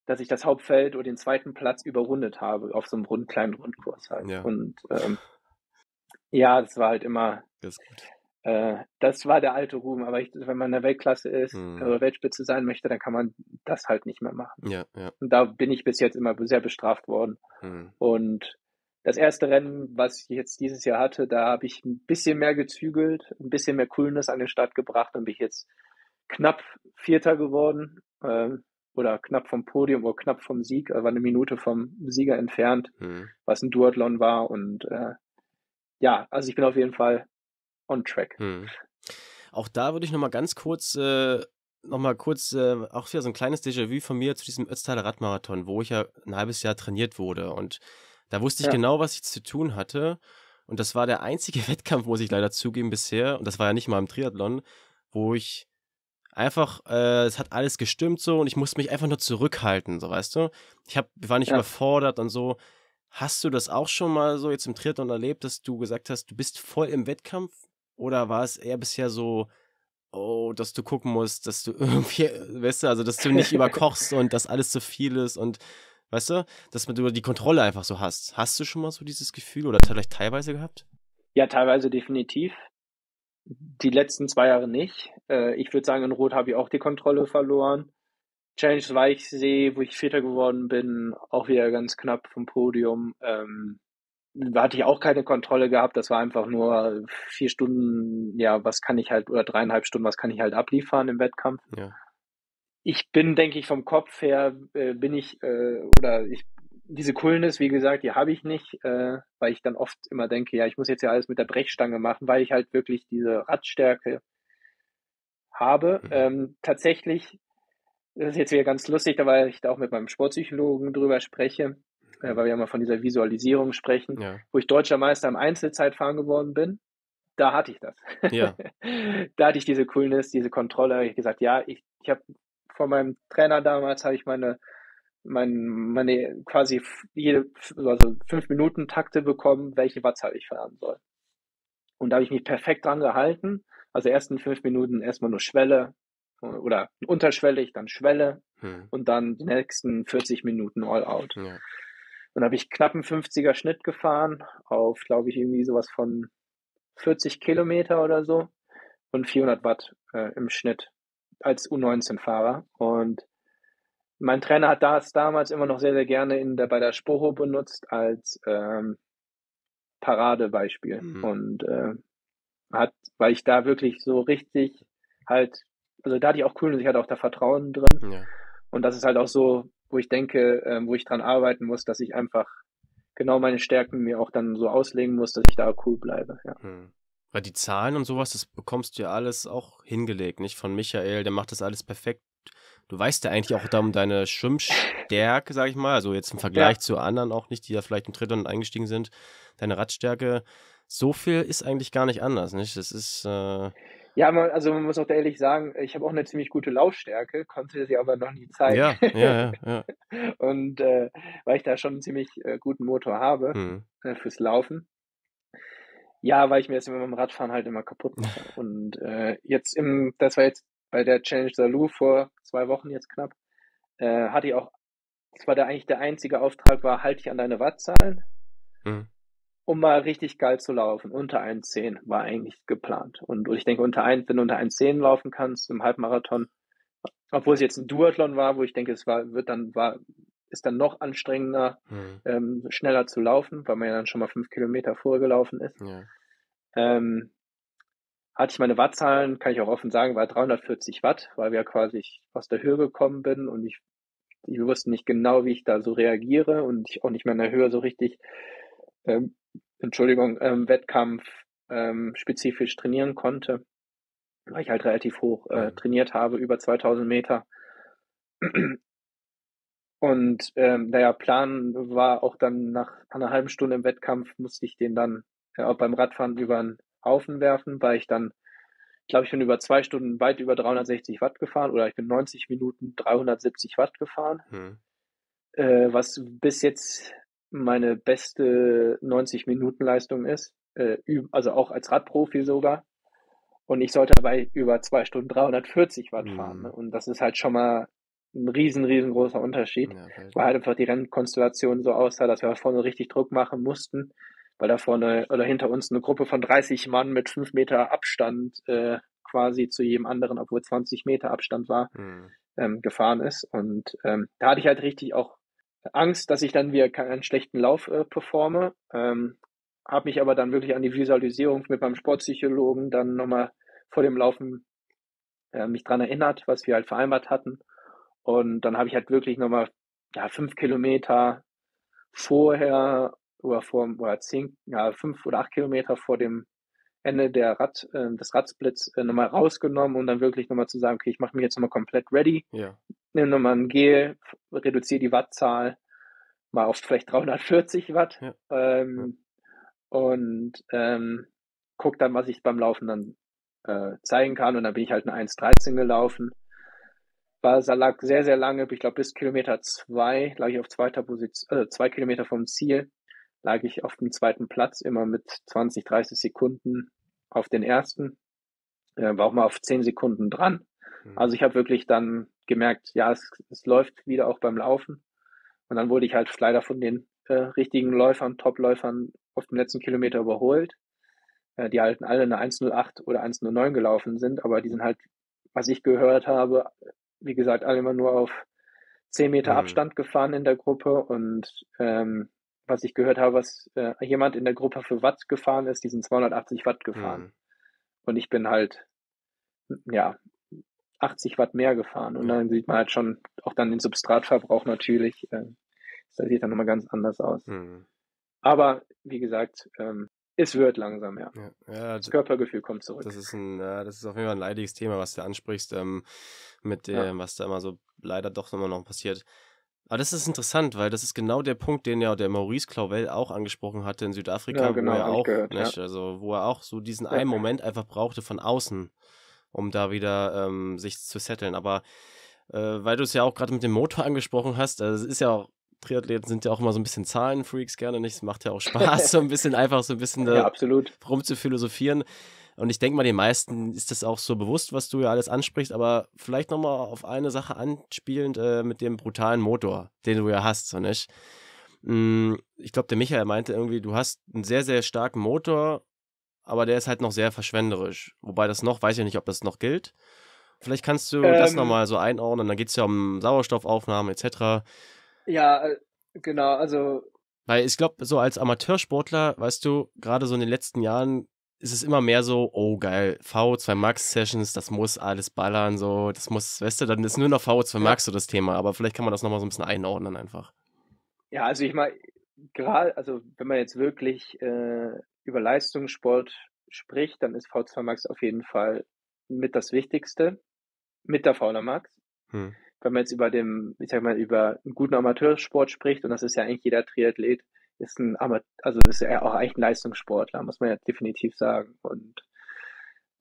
dass ich das Hauptfeld oder den zweiten Platz überrundet habe auf so einem rund, kleinen Rundkurs halt. Ja. Und ähm, ja, das war halt immer, Das ist gut. äh, das war der alte Ruhm. Aber ich, wenn man in der Weltklasse ist Mhm. oder Weltspitze sein möchte, dann kann man das halt nicht mehr machen. Ja, ja. Und da bin ich bis jetzt immer sehr bestraft worden. Hm. Und das erste Rennen, was ich jetzt dieses Jahr hatte, da habe ich ein bisschen mehr gezügelt, ein bisschen mehr Coolness an den Start gebracht und bin ich jetzt knapp Vierter geworden ähm, oder knapp vom Podium oder knapp vom Sieg, äh, war eine Minute vom Sieger entfernt, Hm. was ein Duathlon war und äh, ja, also ich bin auf jeden Fall on track. Hm. Auch da würde ich nochmal ganz kurz, äh, nochmal kurz, äh, auch wieder so ein kleines Déjà-vu von mir zu diesem Ötztaler Radmarathon, wo ich ja ein halbes Jahr trainiert wurde. Und da wusste ich Ja. genau, was ich zu tun hatte. Und das war der einzige Wettkampf, muss ich leider zugeben, bisher. Und das war ja nicht mal im Triathlon, wo ich einfach, äh, es hat alles gestimmt so und ich musste mich einfach nur zurückhalten, so weißt du. Ich hab, war nicht Ja. überfordert und so. Hast du das auch schon mal so jetzt im Triathlon erlebt, dass du gesagt hast, du bist voll im Wettkampf? Oder war es eher bisher so, oh, dass du gucken musst, dass du irgendwie, weißt du, also dass du nicht überkochst und dass alles zu viel ist und weißt du, dass du die Kontrolle einfach so hast. Hast du schon mal so dieses Gefühl oder vielleicht teilweise gehabt? Ja, teilweise definitiv. Die letzten zwei Jahre nicht. Äh, ich würde sagen, in Rot habe ich auch die Kontrolle verloren. Challenge Weichsee, wo ich Vierter geworden bin, auch wieder ganz knapp vom Podium. Ähm, hatte ich auch keine Kontrolle gehabt. Das war einfach nur vier Stunden, ja, was kann ich halt, oder dreieinhalb Stunden, was kann ich halt abliefern im Wettkampf. Ja. Ich bin, denke ich, vom Kopf her, äh, bin ich, äh, oder ich, diese Coolness, wie gesagt, die habe ich nicht, äh, weil ich dann oft immer denke, ja, ich muss jetzt ja alles mit der Brechstange machen, weil ich halt wirklich diese Radstärke habe. Mhm. Ähm, tatsächlich, das ist jetzt wieder ganz lustig, da weil ich da auch mit meinem Sportpsychologen drüber spreche, äh, weil wir immer von dieser Visualisierung sprechen, Ja. wo ich deutscher Meister im Einzelzeitfahren geworden bin. Da hatte ich das. Ja. da hatte ich diese Coolness, diese Kontrolle. Ich gesagt, ja, ich, ich habe von meinem Trainer damals habe ich meine mein, meine quasi jede also fünf Minuten Takte bekommen, welche Wattzahl ich fahren soll. Und da habe ich mich perfekt dran gehalten. Also ersten fünf Minuten erstmal nur Schwelle oder unterschwellig, dann Schwelle Hm. und dann die nächsten 40 Minuten All Out. Ja. Dann habe ich knapp einen 50er Schnitt gefahren auf, glaube ich, irgendwie sowas von 40 Kilometer oder so und 400 Watt äh, im Schnitt als U19-Fahrer. Und mein Trainer hat das damals immer noch sehr, sehr gerne in der, bei der Spoho benutzt als ähm, Paradebeispiel. Mhm. Und äh, hat, weil ich da wirklich so richtig halt, also da hatte ich auch cool, ich hatte auch da Vertrauen drin. Ja. Und das ist halt auch so, wo ich denke, ähm, wo ich dran arbeiten muss, dass ich einfach genau meine Stärken mir auch dann so auslegen muss, dass ich da cool bleibe. Ja. Hm. Weil die Zahlen und sowas, das bekommst du ja alles auch hingelegt, nicht? Von Michael, der macht das alles perfekt. du weißt ja eigentlich auch da um deine Schwimmstärke, sag ich mal, also jetzt im Vergleich ja. zu anderen auch nicht, die da vielleicht im Triathlon eingestiegen sind, deine Radstärke, so viel ist eigentlich gar nicht anders, nicht? Das ist äh, ja, man, also man muss auch ehrlich sagen, ich habe auch eine ziemlich gute Laufstärke, konnte sie aber noch nie zeigen. Ja, ja, ja. Und äh, weil ich da schon einen ziemlich äh, guten Motor habe hm. äh, fürs Laufen. Ja, weil ich mir das mit dem Radfahren halt immer kaputt mache. Und äh, jetzt im, das war jetzt bei der Challenge Salou vor zwei Wochen jetzt knapp, äh, hatte ich auch, das war der eigentlich der einzige Auftrag, war, halte ich an deine Wattzahlen. Hm um mal richtig geil zu laufen. Unter 1,10 war eigentlich geplant. Und ich denke, unter 1, wenn du unter 1,10 laufen kannst im Halbmarathon, obwohl es jetzt ein Duathlon war, wo ich denke, es war, wird dann, war, ist dann noch anstrengender, mhm. ähm, schneller zu laufen, weil man ja dann schon mal fünf Kilometer vorgelaufen ist. Ja. Ähm, hatte ich meine Wattzahlen, kann ich auch offen sagen, war 340 Watt, weil wir quasi aus der Höhe gekommen bin und ich, ich wusste nicht genau, wie ich da so reagiere und ich auch nicht mehr in der Höhe so richtig ähm, Entschuldigung, ähm, Wettkampf ähm, spezifisch trainieren konnte, weil ich halt relativ hoch äh, mhm. trainiert habe, über 2000 Meter. Und ähm, naja, Plan war auch dann nach einer halben Stunde im Wettkampf, musste ich den dann auch beim Radfahren über den Haufen werfen, weil ich dann, ich glaube, ich bin über zwei Stunden weit über 360 Watt gefahren oder ich bin 90 Minuten 370 Watt gefahren, hm. äh, was bis jetzt meine beste 90-Minuten-Leistung ist, äh, also auch als Radprofi sogar. Und ich sollte aber über zwei Stunden 340 Watt fahren. Ne? Mhm. Und das ist halt schon mal ein riesen, riesengroßer Unterschied, ja, weil halt einfach die Rennkonstellation so aussah, dass wir vorne richtig Druck machen mussten, weil da vorne oder hinter uns eine Gruppe von 30 Mann mit 5 Meter Abstand äh, quasi zu jedem anderen, obwohl 20 Meter Abstand war, mhm. ähm, gefahren ist. Und ähm, da hatte ich halt richtig auch Angst, dass ich dann wieder keinen schlechten Lauf äh, performe. Ähm, habe mich aber dann wirklich an die Visualisierung mit meinem Sportpsychologen dann nochmal vor dem Laufen äh, mich dran erinnert, was wir halt vereinbart hatten. Und dann habe ich halt wirklich nochmal ja, fünf Kilometer vorher oder vor oder zehn, ja, fünf oder acht Kilometer vor dem Ende der Rad, äh, des Radsplits äh, nochmal rausgenommen und dann wirklich nochmal zu sagen, okay, ich mache mich jetzt nochmal komplett ready. Ja nehme nochmal ein Gel, reduziere die Wattzahl mal auf vielleicht 340 Watt ja. Ähm, ja. und ähm, guck dann, was ich beim Laufen dann äh, zeigen kann. Und dann bin ich halt eine 1,13 gelaufen. War lag sehr, sehr lange, ich glaube bis Kilometer zwei, lag ich auf zweiter Position, äh, zwei Kilometer vom Ziel, lag ich auf dem zweiten Platz, immer mit 20, 30 Sekunden auf den ersten. Äh, war auch mal auf 10 Sekunden dran. Mhm. Also ich habe wirklich dann gemerkt, ja, es, es läuft wieder auch beim Laufen. Und dann wurde ich halt leider von den äh, richtigen Läufern, Top-Läufern auf dem letzten Kilometer überholt. Äh, die halt alle eine 1.08 oder 1.09 gelaufen sind, aber die sind halt, was ich gehört habe, wie gesagt, alle immer nur auf 10 Meter mhm. Abstand gefahren in der Gruppe und ähm, was ich gehört habe, was äh, jemand in der Gruppe für Watt gefahren ist, die sind 280 Watt gefahren. Mhm. Und ich bin halt, ja, 80 Watt mehr gefahren. Und dann sieht man halt schon auch dann den Substratverbrauch natürlich. Äh, das sieht dann nochmal ganz anders aus. Mhm. Aber wie gesagt, ähm, es wird langsam, ja. ja, ja das Körpergefühl kommt zurück. Das ist ein, ja, das ist auf jeden Fall ein leidiges Thema, was du ansprichst, ähm, mit dem, was da immer so leider doch immer noch passiert. Aber das ist interessant, weil das ist genau der Punkt, den ja der Maurice Clauvel auch angesprochen hatte in Südafrika, ja, genau, wo er auch, gehört, nicht, also wo er auch so diesen einen Moment einfach brauchte von außen um da wieder ähm, sich zu setteln. Aber äh, weil du es ja auch gerade mit dem Motor angesprochen hast, also es ist ja auch, Triathleten sind ja auch immer so ein bisschen Zahlenfreaks gerne nicht. Es macht ja auch Spaß, so ein bisschen einfach so ein bisschen ja, absolut. rum zu philosophieren. Und ich denke mal, den meisten ist das auch so bewusst, was du ja alles ansprichst, aber vielleicht nochmal auf eine Sache anspielend äh, mit dem brutalen Motor, den du ja hast, so nicht? Hm, ich glaube, der Michael meinte irgendwie, du hast einen sehr, sehr starken Motor aber der ist halt noch sehr verschwenderisch. Wobei das noch, weiß ich nicht, ob das noch gilt. Vielleicht kannst du ähm, das nochmal so einordnen. Dann geht es ja um Sauerstoffaufnahmen etc. Ja, äh, genau, also. Weil ich glaube, so als Amateursportler, weißt du, gerade so in den letzten Jahren ist es immer mehr so, oh geil, VO2 Max Sessions, das muss alles ballern, so, das muss, weißt du, dann ist nur noch VO2 Max so das Thema, aber vielleicht kann man das nochmal so ein bisschen einordnen einfach. Ja, also ich meine, gerade, also wenn man jetzt wirklich äh, über Leistungssport spricht, dann ist V2 Max auf jeden Fall mit das Wichtigste, mit der Fauna Max. Hm. wenn man jetzt über dem, ich sag mal, über einen guten Amateursport spricht, und das ist ja eigentlich jeder Triathlet, ist ein Amateur, also ist ja auch eigentlich ein Leistungssportler, muss man ja definitiv sagen. Und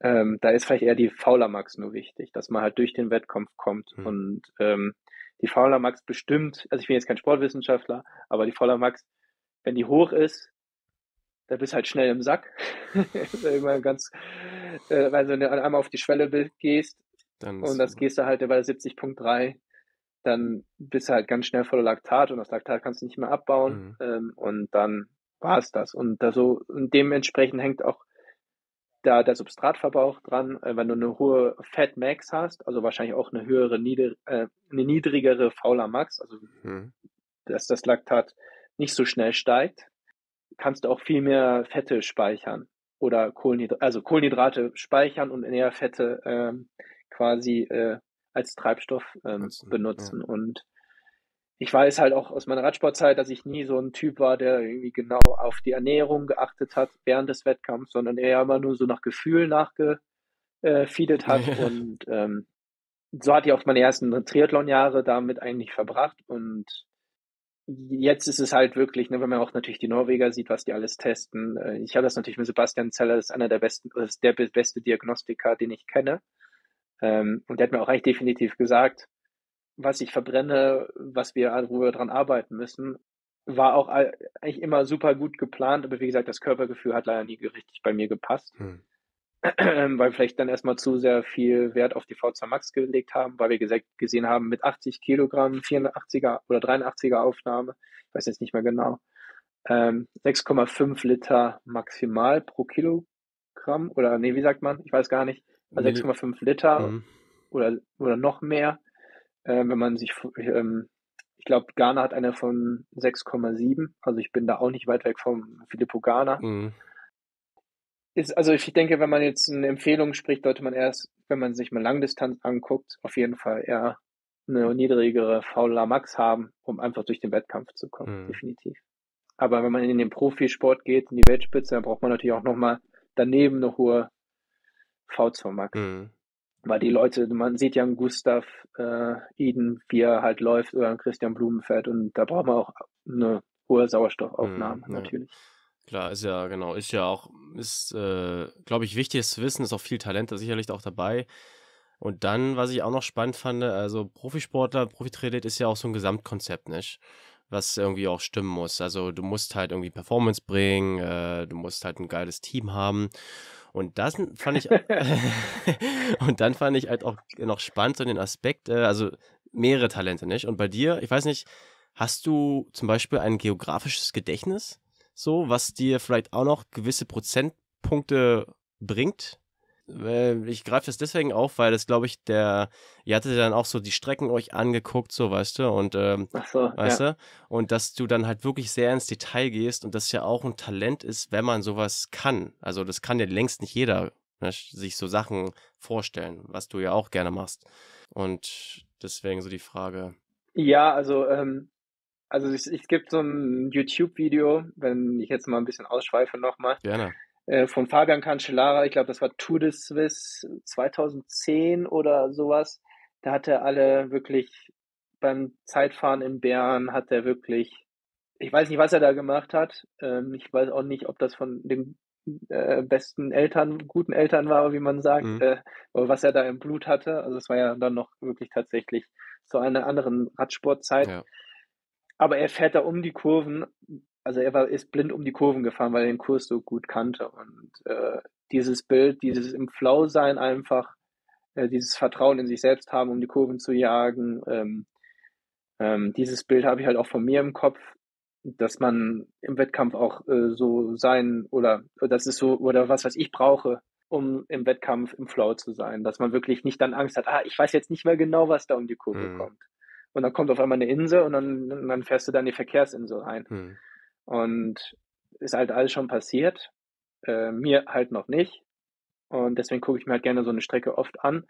ähm, da ist vielleicht eher die Fauler Max nur wichtig, dass man halt durch den Wettkampf kommt. Mhm. Und ähm, die Fauler Max bestimmt, also ich bin jetzt kein Sportwissenschaftler, aber die Fauler Max, wenn die hoch ist, da bist halt schnell im Sack. Irgendwann ganz, äh, weil du einmal auf die Schwelle gehst und das gehst du halt bei 70.3, dann bist du halt ganz schnell voller Laktat und das Laktat kannst du nicht mehr abbauen mhm. ähm, und dann war es das. Und da so und dementsprechend hängt auch da der Substratverbrauch dran, äh, wenn du eine hohe Fat Max hast, also wahrscheinlich auch eine höhere, nieder, äh, eine niedrigere Fauler Max, also mhm. dass das Laktat nicht so schnell steigt, kannst du auch viel mehr Fette speichern oder Kohlenhydrate, also Kohlenhydrate speichern und eher Fette ähm, quasi äh, als Treibstoff ähm, benutzen. Ja. Und ich weiß halt auch aus meiner Radsportzeit, dass ich nie so ein Typ war, der irgendwie genau auf die Ernährung geachtet hat während des Wettkampfs, sondern eher immer nur so nach Gefühl nachgefeedet hat. Ja. Und ähm, so hatte ich auch meine ersten Triathlon-Jahre damit eigentlich verbracht. Und jetzt ist es halt wirklich, ne, wenn man auch natürlich die Norweger sieht, was die alles testen. Äh, ich habe das natürlich mit Sebastian Zeller, das ist einer der besten, der beste Diagnostiker, den ich kenne. Ähm, und der hat mir auch eigentlich definitiv gesagt, was ich verbrenne, was wir, wo wir dran arbeiten müssen, war auch eigentlich immer super gut geplant, aber wie gesagt, das Körpergefühl hat leider nie richtig bei mir gepasst. Hm. weil wir vielleicht dann erstmal zu sehr viel Wert auf die V2 Max gelegt haben, weil wir gesagt, gesehen haben, mit 80 Kilogramm, 84er oder 83er Aufnahme, ich weiß jetzt nicht mehr genau, ähm, 6,5 Liter maximal pro Kilogramm oder nee, wie sagt man? Ich weiß gar nicht. Also 6,5 Liter mhm. oder, oder noch mehr. Äh, wenn man sich, ähm, ich glaube, Ghana hat eine von 6,7. Also ich bin da auch nicht weit weg vom Filippo Ghana. Mhm ist, also ich denke, wenn man jetzt eine Empfehlung spricht, sollte man erst, wenn man sich mal Langdistanz anguckt, auf jeden Fall eher eine niedrigere VLA Max haben, um einfach durch den Wettkampf zu kommen, mhm. definitiv. Aber wenn man in den Profisport geht, in die Weltspitze, dann braucht man natürlich auch nochmal daneben eine hohe V2 Max. Mhm. Weil die Leute, man sieht ja einen Gustav äh, Eden, wie er halt läuft, oder einen Christian Blumenfeld und da braucht man auch eine hohe Sauerstoffaufnahme, mhm, natürlich. Ja. Klar, ist ja, genau, ist ja auch, ist, äh, glaube ich, wichtig zu wissen, ist auch viel Talent da sicherlich auch dabei. Und dann, was ich auch noch spannend fand, also Profisportler, Profitriathlet ist ja auch so ein Gesamtkonzept, nicht? Was irgendwie auch stimmen muss. Also du musst halt irgendwie Performance bringen, äh, du musst halt ein geiles Team haben. Und das fand ich, und dann fand ich halt auch noch spannend so den Aspekt, äh, also mehrere Talente, nicht? Und bei dir, ich weiß nicht, hast du zum Beispiel ein geografisches Gedächtnis? so, was dir vielleicht auch noch gewisse Prozentpunkte bringt. Ich greife das deswegen auf, weil das, glaube ich, der, ihr hattet dann auch so die Strecken euch angeguckt, so, weißt du, und, ähm, so, weißt ja. du, und dass du dann halt wirklich sehr ins Detail gehst und das ja auch ein Talent ist, wenn man sowas kann. Also, das kann ja längst nicht jeder ne, sich so Sachen vorstellen, was du ja auch gerne machst. Und deswegen so die Frage. Ja, also, ähm, also es, es gibt so ein YouTube-Video, wenn ich jetzt mal ein bisschen ausschweife nochmal. Gerne. Äh, von Fabian Cancellara, ich glaube, das war Tour de Suisse 2010 oder sowas. Da hat er alle wirklich beim Zeitfahren in Bern hat er wirklich, ich weiß nicht, was er da gemacht hat. Ähm, ich weiß auch nicht, ob das von den äh, besten Eltern, guten Eltern war, wie man sagt, mhm. äh, was er da im Blut hatte. Also es war ja dann noch wirklich tatsächlich zu einer anderen Radsportzeit. Ja. Aber er fährt da um die Kurven, also er war, ist blind um die Kurven gefahren, weil er den Kurs so gut kannte. Und äh, dieses Bild, dieses im Flow sein einfach, äh, dieses Vertrauen in sich selbst haben, um die Kurven zu jagen, ähm, ähm, dieses Bild habe ich halt auch von mir im Kopf, dass man im Wettkampf auch äh, so sein oder das ist so oder was, was ich brauche, um im Wettkampf im Flow zu sein, dass man wirklich nicht dann Angst hat, ah, ich weiß jetzt nicht mehr genau, was da um die Kurve mhm. kommt und dann kommt auf einmal eine Insel und dann, dann fährst du dann die Verkehrsinsel rein. Hm. Und ist halt alles schon passiert. Äh, mir halt noch nicht. Und deswegen gucke ich mir halt gerne so eine Strecke oft an,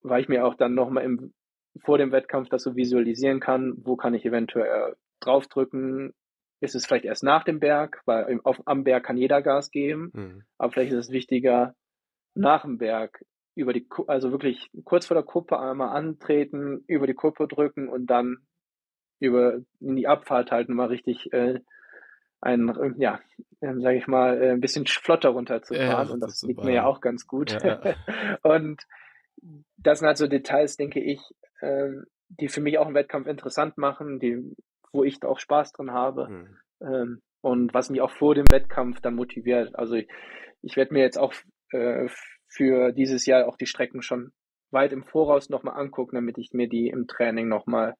weil ich mir auch dann nochmal im, vor dem Wettkampf das so visualisieren kann, wo kann ich eventuell draufdrücken. Ist es vielleicht erst nach dem Berg, weil auf, am Berg kann jeder Gas geben, mhm. aber vielleicht ist es wichtiger, nach dem Berg über die, also wirklich kurz vor der Kuppe einmal antreten, über die Kuppe drücken und dann über in die Abfahrt halt nochmal richtig äh, ein, ja, ähm, sage ich mal, äh, ein bisschen flotter runterzufahren. Ja, und das, liegt mir ja auch ganz gut. Ja, und das sind halt so Details, denke ich, äh, die für mich auch einen Wettkampf interessant machen, die, wo ich da auch Spaß drin habe. Mhm. Ähm, und was mich auch vor dem Wettkampf dann motiviert. Also ich, ich werde mir jetzt auch äh, für dieses Jahr auch die Strecken schon weit im Voraus nochmal angucken, damit ich mir die im Training nochmal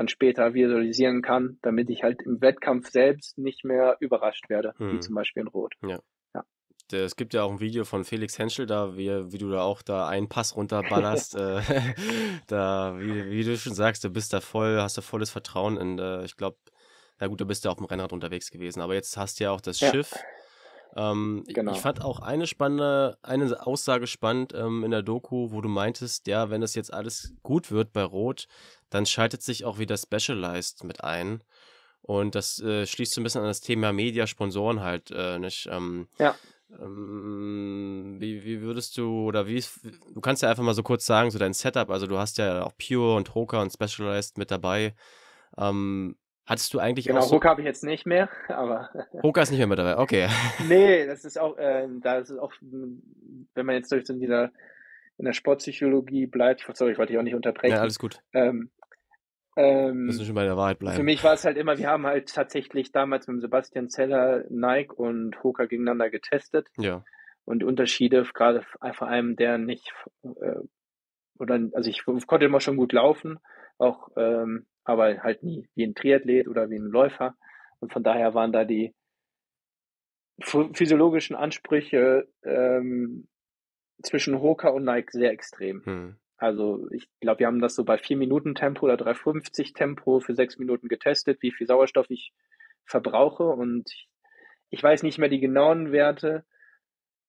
dann später visualisieren kann, damit ich halt im Wettkampf selbst nicht mehr überrascht werde, hm. wie zum Beispiel in Rot. Ja. ja. Es gibt ja auch ein Video von Felix Henschel, da wie, wie du da auch da einen Pass runterballerst. äh, da, wie, wie, du schon sagst, du bist da voll, hast da volles Vertrauen in, äh, ich glaube, na gut, da bist du auf dem Rennrad unterwegs gewesen, aber jetzt hast du ja auch das ja. Schiff. Ähm, genau. Ich fand auch eine spannende, eine Aussage spannend ähm, in der Doku, wo du meintest, ja, wenn es jetzt alles gut wird bei Rot, dann schaltet sich auch wieder Specialized mit ein. Und das äh, schließt so ein bisschen an das Thema Media, Sponsoren halt, äh, nicht? Ähm, ja. Ähm, wie, wie würdest du, oder wie, du kannst ja einfach mal so kurz sagen, so dein Setup, also du hast ja auch Pure und Hoka und Specialized mit dabei. Ähm, Hattest du eigentlich genau, auch. Genau, Hoka habe ich jetzt nicht mehr, aber. Hoka ist nicht mehr mit dabei, okay. nee, das ist auch, äh, da ist es auch, wenn man jetzt durch in dieser, in der Sportpsychologie bleibt, sorry, ich wollte dich auch nicht unterbrechen. Ja, alles gut. Ähm, ähm, Müssen schon bei der Wahrheit bleiben. Für mich war es halt immer, wir haben halt tatsächlich damals mit Sebastian Zeller Nike und Hoka gegeneinander getestet. Ja. Und die Unterschiede, gerade vor allem der nicht, äh, oder, also ich konnte immer schon gut laufen, auch, ähm, aber halt nie wie ein Triathlet oder wie ein Läufer. Und von daher waren da die physiologischen Ansprüche ähm, zwischen Hoka und Nike sehr extrem. Hm. Also ich glaube, wir haben das so bei 4 Minuten Tempo oder 3,50 Tempo für 6 Minuten getestet, wie viel Sauerstoff ich verbrauche. Und ich weiß nicht mehr die genauen Werte,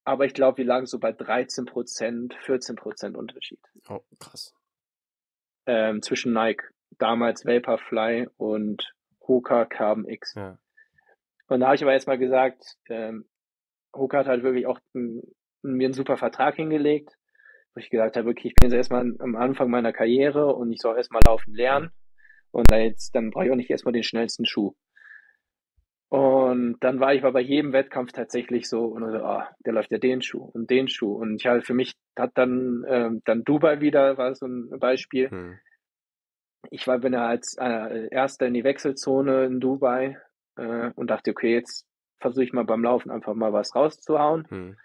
aber ich glaube, wir lagen so bei 13 Prozent, 14 Prozent Unterschied. Oh, krass. Ähm, zwischen Nike, damals Vaporfly und Hoka Carbon X. Ja. Und da habe ich aber jetzt mal gesagt, ähm, Hoka hat halt wirklich auch ein, mir einen super Vertrag hingelegt wo ich gesagt habe, okay, ich bin jetzt erstmal am Anfang meiner Karriere und ich soll erstmal laufen lernen. Und da jetzt, dann brauche ich auch nicht erstmal den schnellsten Schuh. Und dann war ich aber bei jedem Wettkampf tatsächlich so, und so, oh, der läuft ja den Schuh und den Schuh. Und ich halt für mich hat dann, ähm, dann Dubai wieder, war so ein Beispiel. Hm. Ich war, bin ja als äh, Erster in die Wechselzone in Dubai äh, und dachte, okay, jetzt versuche ich mal beim Laufen einfach mal was rauszuhauen. Hm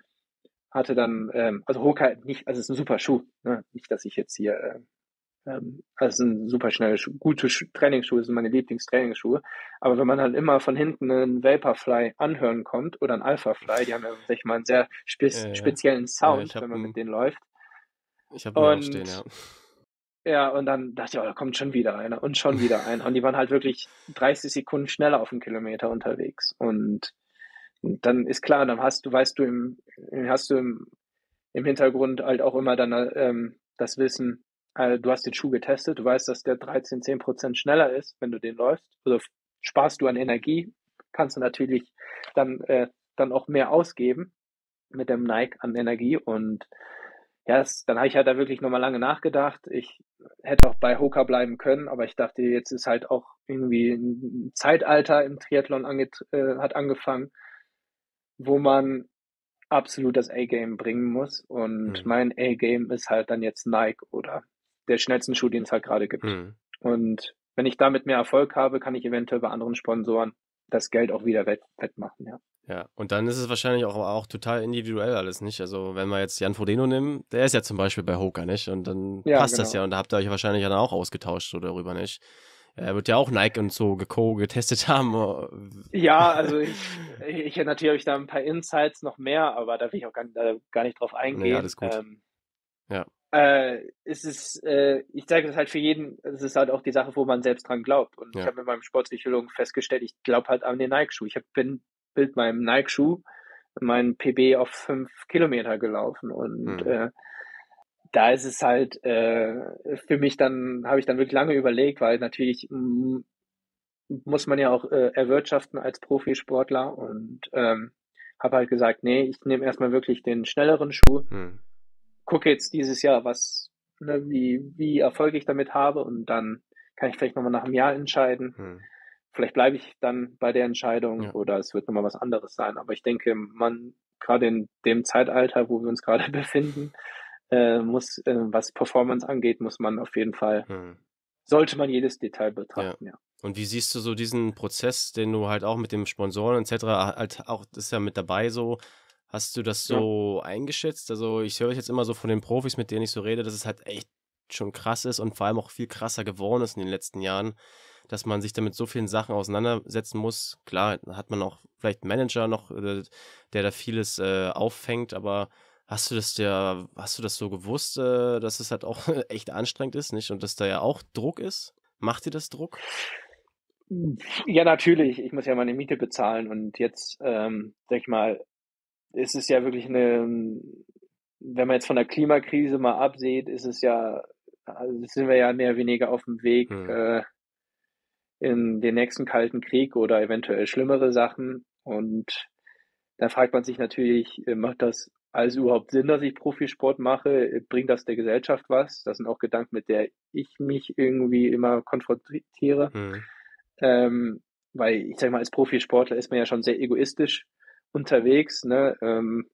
hatte dann, ähm, also Hoka nicht, also es ist ein super Schuh, ne? nicht, dass ich jetzt hier, äh, ähm, also es ist ein super schnelle Schuh, gute Schu Trainingsschuhe, sind meine Lieblingstrainingsschuhe, aber wenn man dann immer von hinten einen Vaporfly anhören kommt oder einen Alphafly, die haben ja, sag ich mal, einen sehr spe ja, ja. speziellen Sound, ja, wenn man mit denen läuft. Ich habe auch stehen, ja. Ja, und dann dachte ich, oh, da kommt schon wieder einer und schon wieder einer. Und die waren halt wirklich 30 Sekunden schneller auf dem Kilometer unterwegs. Und dann ist klar, dann hast du, weißt du im, hast du im, im Hintergrund halt auch immer dann ähm, das Wissen, äh, du hast den Schuh getestet, du weißt, dass der 13, 10 Prozent schneller ist, wenn du den läufst. Also sparst du an Energie, kannst du natürlich dann, äh, dann auch mehr ausgeben mit dem Nike an Energie und ja, das, dann habe ich halt da wirklich nochmal lange nachgedacht. Ich hätte auch bei Hoka bleiben können, aber ich dachte, jetzt ist halt auch irgendwie ein Zeitalter im Triathlon ange äh, hat angefangen, wo man absolut das A-Game bringen muss. Und mhm. mein A-Game ist halt dann jetzt Nike oder der schnellsten Schuh, den es halt gerade gibt. Mhm. Und wenn ich damit mehr Erfolg habe, kann ich eventuell bei anderen Sponsoren das Geld auch wieder wett, wettmachen, ja. Ja, und dann ist es wahrscheinlich auch, auch total individuell alles, nicht? Also, wenn wir jetzt Jan Frodeno nehmen, der ist ja zum Beispiel bei Hoka, nicht? Und dann ja, passt genau. das ja und da habt ihr euch wahrscheinlich dann auch ausgetauscht so darüber, nicht? Er wird ja auch Nike und so geco getestet haben. Ja, also ich, ich, ich natürlich da ein paar Insights noch mehr, aber da will ich auch gar, gar nicht drauf eingehen. Ja, alles gut. Ähm, ja. Äh, es ist, äh, ich sage das halt für jeden, es ist halt auch die Sache, wo man selbst dran glaubt. Und ja. ich habe mit meinem Sportpsychologen festgestellt, ich glaube halt an den Nike-Schuh. Ich hab, bin mit meinem Nike-Schuh meinen PB auf fünf Kilometer gelaufen und hm. äh, da ist es halt äh, für mich dann, habe ich dann wirklich lange überlegt, weil natürlich muss man ja auch äh, erwirtschaften als Profisportler und ähm, habe halt gesagt, nee, ich nehme erstmal wirklich den schnelleren Schuh. Hm. Gucke jetzt dieses Jahr, was, ne, wie, wie Erfolg ich damit habe und dann kann ich vielleicht nochmal nach einem Jahr entscheiden. Hm. Vielleicht bleibe ich dann bei der Entscheidung ja. oder es wird nochmal was anderes sein. Aber ich denke, man, gerade in dem Zeitalter, wo wir uns gerade befinden, äh, muss, äh, was Performance angeht, muss man auf jeden Fall, hm. sollte man jedes Detail betrachten, ja. ja. Und wie siehst du so diesen Prozess, den du halt auch mit dem Sponsoren etc. halt auch, das ist ja mit dabei so, Hast du das so ja. eingeschätzt? Also ich höre jetzt immer so von den Profis, mit denen ich so rede, dass es halt echt schon krass ist und vor allem auch viel krasser geworden ist in den letzten Jahren, dass man sich damit so vielen Sachen auseinandersetzen muss. Klar, hat man auch vielleicht einen Manager noch, äh, der da vieles äh, auffängt, aber hast du das der, hast du das so gewusst, äh, dass es halt auch echt anstrengend ist, nicht? Und dass da ja auch Druck ist? Macht dir das Druck? Ja, natürlich. Ich muss ja meine Miete bezahlen und jetzt, ähm, sag ich mal, ist es ja wirklich eine, wenn man jetzt von der Klimakrise mal absieht, ist es ja, also sind wir ja mehr oder weniger auf dem Weg hm. äh, in den nächsten kalten Krieg oder eventuell schlimmere Sachen. Und da fragt man sich natürlich, äh, macht das alles überhaupt Sinn, dass ich Profisport mache? Bringt das der Gesellschaft was? Das sind auch Gedanken, mit der ich mich irgendwie immer konfrontiere. Hm. Ähm, weil ich sag mal, als Profisportler ist man ja schon sehr egoistisch unterwegs, ne? Ähm,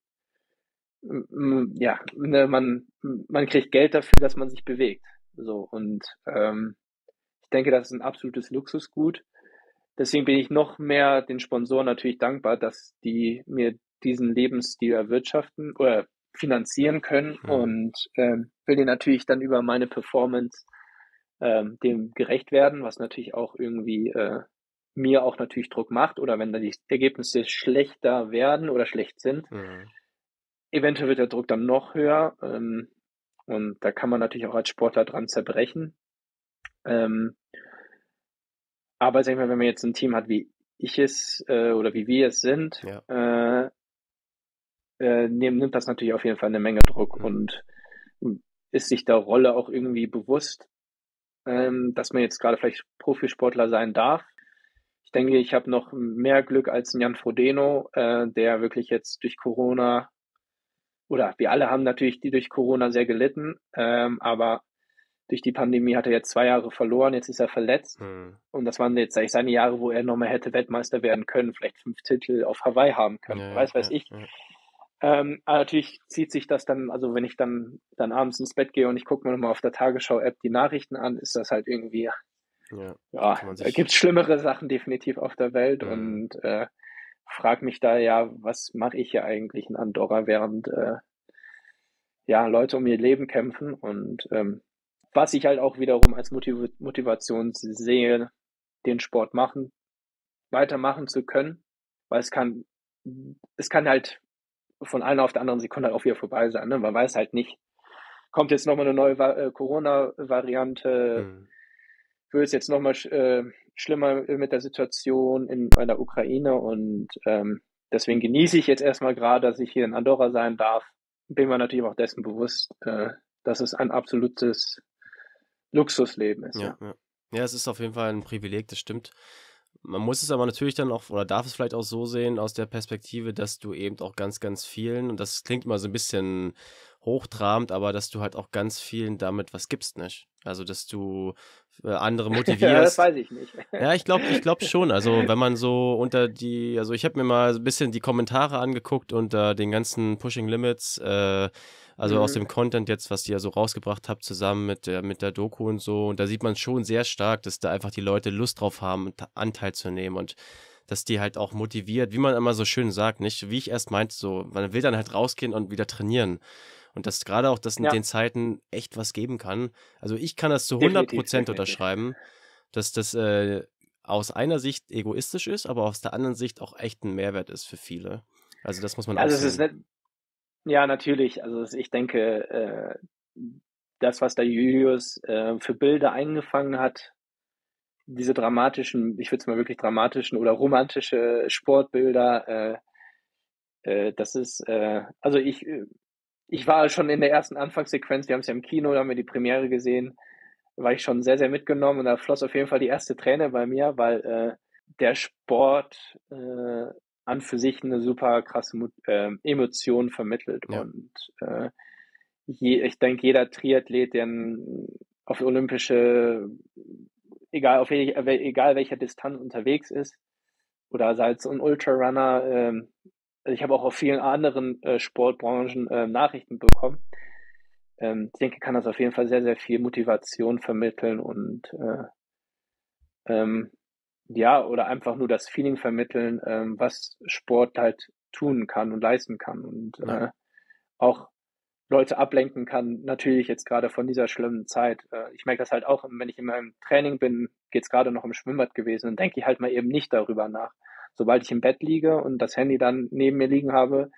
ja, ne, man, man kriegt Geld dafür, dass man sich bewegt. So, und ähm, ich denke, das ist ein absolutes Luxusgut. Deswegen bin ich noch mehr den Sponsoren natürlich dankbar, dass die mir diesen Lebensstil erwirtschaften oder finanzieren können mhm. und ähm, will den natürlich dann über meine Performance ähm, dem gerecht werden, was natürlich auch irgendwie äh, mir auch natürlich Druck macht oder wenn dann die Ergebnisse schlechter werden oder schlecht sind, mhm. eventuell wird der Druck dann noch höher ähm, und da kann man natürlich auch als Sportler dran zerbrechen. Ähm, aber sag ich mal, wenn man jetzt ein Team hat, wie ich es äh, oder wie wir es sind, ja. äh, äh, nimmt das natürlich auf jeden Fall eine Menge Druck mhm. und ist sich der Rolle auch irgendwie bewusst, ähm, dass man jetzt gerade vielleicht Profisportler sein darf ich denke, ich habe noch mehr Glück als Jan Frodeno, äh, der wirklich jetzt durch Corona oder wir alle haben natürlich die durch Corona sehr gelitten, ähm, aber durch die Pandemie hat er jetzt zwei Jahre verloren, jetzt ist er verletzt. Hm. Und das waren jetzt seine Jahre, wo er nochmal hätte Weltmeister werden können, vielleicht fünf Titel auf Hawaii haben können, ja, weiß, weiß ja, ich. Ja. Ähm, aber natürlich zieht sich das dann, also wenn ich dann, dann abends ins Bett gehe und ich gucke mir nochmal auf der Tagesschau-App die Nachrichten an, ist das halt irgendwie, ja, ja da gibt es schlimmere Sachen definitiv auf der Welt mhm. und äh, frag mich da ja, was mache ich hier eigentlich in Andorra, während äh, ja Leute um ihr Leben kämpfen und ähm, was ich halt auch wiederum als Motiv Motivation sehe, den Sport machen, weitermachen zu können, weil es kann, es kann halt von einer auf der anderen Sekunde halt auch wieder vorbei sein. Ne? Man weiß halt nicht, kommt jetzt nochmal eine neue äh, Corona-Variante, mhm wird es jetzt nochmal äh, schlimmer mit der Situation in bei der Ukraine und ähm, deswegen genieße ich jetzt erstmal gerade, dass ich hier in Andorra sein darf. Bin mir natürlich auch dessen bewusst, äh, dass es ein absolutes Luxusleben ist. Ja, ja. ja. ja es ist auf jeden Fall ein Privileg, das stimmt. Man muss es aber natürlich dann auch, oder darf es vielleicht auch so sehen, aus der Perspektive, dass du eben auch ganz, ganz vielen, und das klingt immer so ein bisschen hochtrabend, aber dass du halt auch ganz vielen damit was gibst, nicht? Also, dass du andere motivierst. ja, das weiß ich nicht. ja, ich glaube ich glaub schon. Also, wenn man so unter die, also ich habe mir mal ein bisschen die Kommentare angeguckt unter den ganzen Pushing Limits, äh, also mhm. aus dem Content jetzt, was ihr so rausgebracht habt, zusammen mit der, mit der Doku und so. Und da sieht man schon sehr stark, dass da einfach die Leute Lust drauf haben, Anteil zu nehmen und dass die halt auch motiviert, wie man immer so schön sagt, nicht? Wie ich erst meinte, so, man will dann halt rausgehen und wieder trainieren. Und dass gerade auch das in ja. den Zeiten echt was geben kann. Also ich kann das zu 100 Prozent unterschreiben, dass das äh, aus einer Sicht egoistisch ist, aber aus der anderen Sicht auch echt ein Mehrwert ist für viele. Also das muss man also auch sehen. ja, natürlich. Also ich denke, äh, das, was der Julius äh, für Bilder eingefangen hat, diese dramatischen, ich würde es mal wirklich dramatischen oder romantische Sportbilder, äh, äh, das ist, äh, also ich äh, ich war schon in der ersten Anfangssequenz, wir haben es ja im Kino, da haben wir die Premiere gesehen, war ich schon sehr, sehr mitgenommen und da floss auf jeden Fall die erste Träne bei mir, weil äh, der Sport äh, an für sich eine super krasse äh, Emotion vermittelt. Ja. Und äh, je, ich denke, jeder Triathlet, der auf olympische, egal auf egal welcher Distanz unterwegs ist, oder sei es ein Ultrarunner, ähm, ich habe auch auf vielen anderen äh, Sportbranchen äh, Nachrichten bekommen. Ähm, ich denke, kann das auf jeden Fall sehr, sehr viel Motivation vermitteln und äh, ähm, ja, oder einfach nur das Feeling vermitteln, ähm, was Sport halt tun kann und leisten kann und ja. äh, auch Leute ablenken kann, natürlich jetzt gerade von dieser schlimmen Zeit. Äh, ich merke das halt auch, wenn ich in meinem Training bin, geht's gerade noch im Schwimmbad gewesen, dann denke ich halt mal eben nicht darüber nach. Sobald ich im Bett liege und das Handy dann neben mir liegen habe,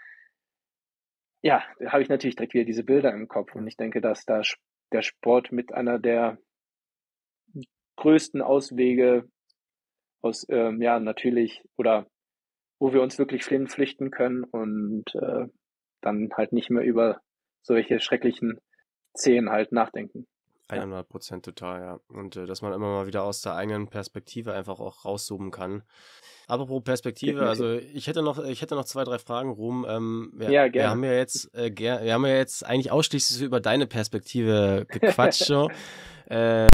ja, habe ich natürlich direkt wieder diese Bilder im Kopf. Und ich denke, dass da der Sport mit einer der größten Auswege aus, ähm, ja, natürlich, oder wo wir uns wirklich flüchten können und äh, dann halt nicht mehr über solche schrecklichen Szenen halt nachdenken. 100 Prozent total, ja. Und äh, dass man immer mal wieder aus der eigenen Perspektive einfach auch rauszoomen kann. Apropos Perspektive, also ich hätte noch, ich hätte noch zwei, drei Fragen, Ruhm. Ähm, wir, ja, gerne. Wir haben ja jetzt, äh, ger wir haben ja jetzt eigentlich ausschließlich über deine Perspektive gequatscht. so. äh,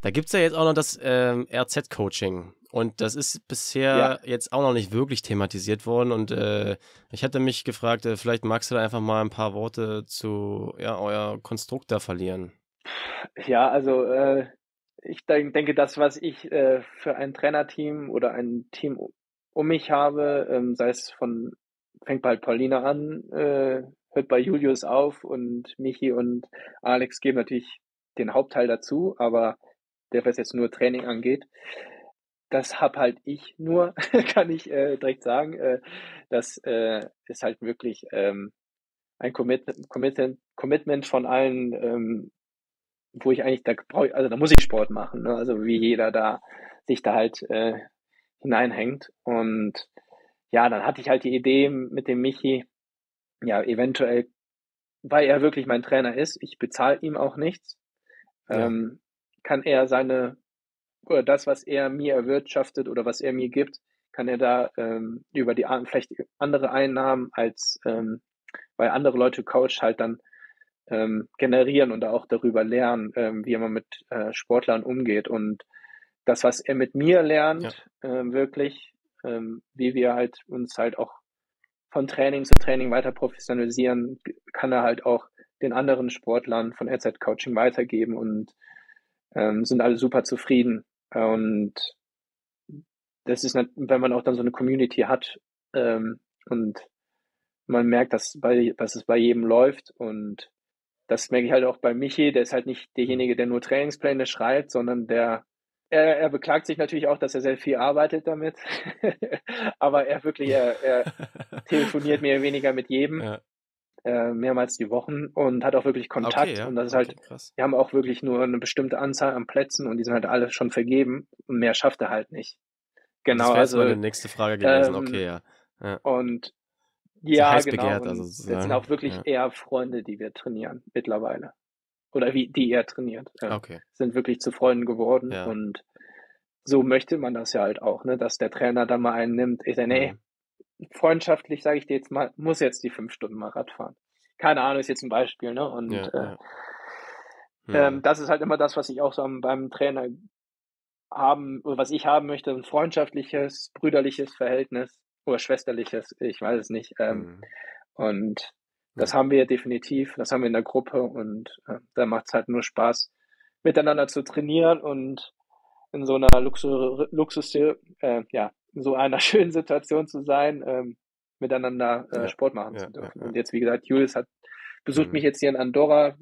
da gibt es ja jetzt auch noch das ähm, RZ-Coaching. Und das ist bisher ja. jetzt auch noch nicht wirklich thematisiert worden. Und äh, ich hatte mich gefragt, äh, vielleicht magst du da einfach mal ein paar Worte zu ja, euer Konstrukt da verlieren. Ja, also äh, ich denke, das, was ich äh, für ein Trainerteam oder ein Team um mich habe, ähm, sei es von, fängt bei Paulina an, äh, hört bei Julius auf und Michi und Alex geben natürlich den Hauptteil dazu, aber der, was jetzt nur Training angeht, das hab halt ich nur, kann ich äh, direkt sagen. Äh, das äh, ist halt wirklich ähm, ein Commitment, Commitment, Commitment von allen, ähm, wo ich eigentlich da brauche, also da muss ich Sport machen, ne? also wie jeder da sich da halt äh, hineinhängt. Und ja, dann hatte ich halt die Idee mit dem Michi, ja, eventuell, weil er wirklich mein Trainer ist, ich bezahle ihm auch nichts, ja. ähm, kann er seine oder das, was er mir erwirtschaftet oder was er mir gibt, kann er da ähm, über die vielleicht andere Einnahmen als ähm, weil andere Leute Coach halt dann ähm, generieren und auch darüber lernen, ähm, wie man mit äh, Sportlern umgeht und das, was er mit mir lernt, ja. ähm, wirklich, ähm, wie wir halt uns halt auch von Training zu Training weiter professionalisieren, kann er halt auch den anderen Sportlern von RZ Coaching weitergeben und ähm, sind alle super zufrieden. Und das ist, nicht, wenn man auch dann so eine Community hat ähm, und man merkt, dass, bei, dass es bei jedem läuft und das merke ich halt auch bei Michi, der ist halt nicht derjenige, der nur Trainingspläne schreibt, sondern der er, er beklagt sich natürlich auch, dass er sehr viel arbeitet damit. Aber er wirklich, er, er telefoniert mehr oder weniger mit jedem. Ja. Äh, mehrmals die Wochen und hat auch wirklich Kontakt. Okay, ja. Und das ist halt, okay, wir haben auch wirklich nur eine bestimmte Anzahl an Plätzen und die sind halt alle schon vergeben und mehr schafft er halt nicht. Genau. Das wäre also, meine nächste Frage gewesen, ähm, okay, ja. ja. Und ja, genau. Begehrt, also das sind auch wirklich ja. eher Freunde, die wir trainieren mittlerweile. Oder wie die er trainiert. Ja. Okay. Sind wirklich zu Freunden geworden ja. und so möchte man das ja halt auch, ne, dass der Trainer dann mal einen nimmt. Ich sage, nee, freundschaftlich sage ich dir jetzt mal, muss jetzt die fünf Stunden mal Rad fahren. Keine Ahnung, ist jetzt ein Beispiel, ne? Und äh. Ähm, das ist halt immer das, was ich auch so beim Trainer haben, oder was ich haben möchte, ein freundschaftliches, brüderliches Verhältnis oder schwesterliches, ich weiß es nicht. Ähm, mhm. Und das haben wir definitiv, das haben wir in der Gruppe und äh, da macht es halt nur Spaß, miteinander zu trainieren und in so einer Luxus, Luxus äh, ja, in so einer schönen Situation zu sein, ähm, miteinander äh, ja, Sport machen ja, zu dürfen. Ja, und jetzt, wie gesagt, Julius hat besucht mhm. mich jetzt hier in Andorra,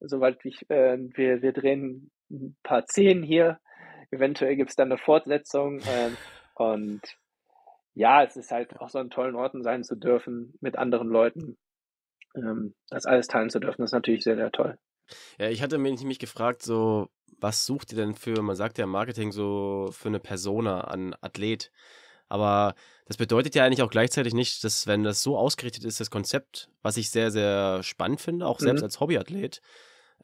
soweit ich, äh, wir, wir drehen ein paar Szenen hier. Eventuell gibt es dann eine Fortsetzung. Äh, und ja, es ist halt auch so an tollen Orten sein zu dürfen, mit anderen Leuten ähm, das alles teilen zu dürfen. Das ist natürlich sehr, sehr toll. Ja, ich hatte mich, mich gefragt, so, was sucht ihr denn für, man sagt ja im Marketing so, für eine Persona an Athlet? Aber das bedeutet ja eigentlich auch gleichzeitig nicht, dass, wenn das so ausgerichtet ist, das Konzept, was ich sehr, sehr spannend finde, auch selbst mhm. als Hobbyathlet,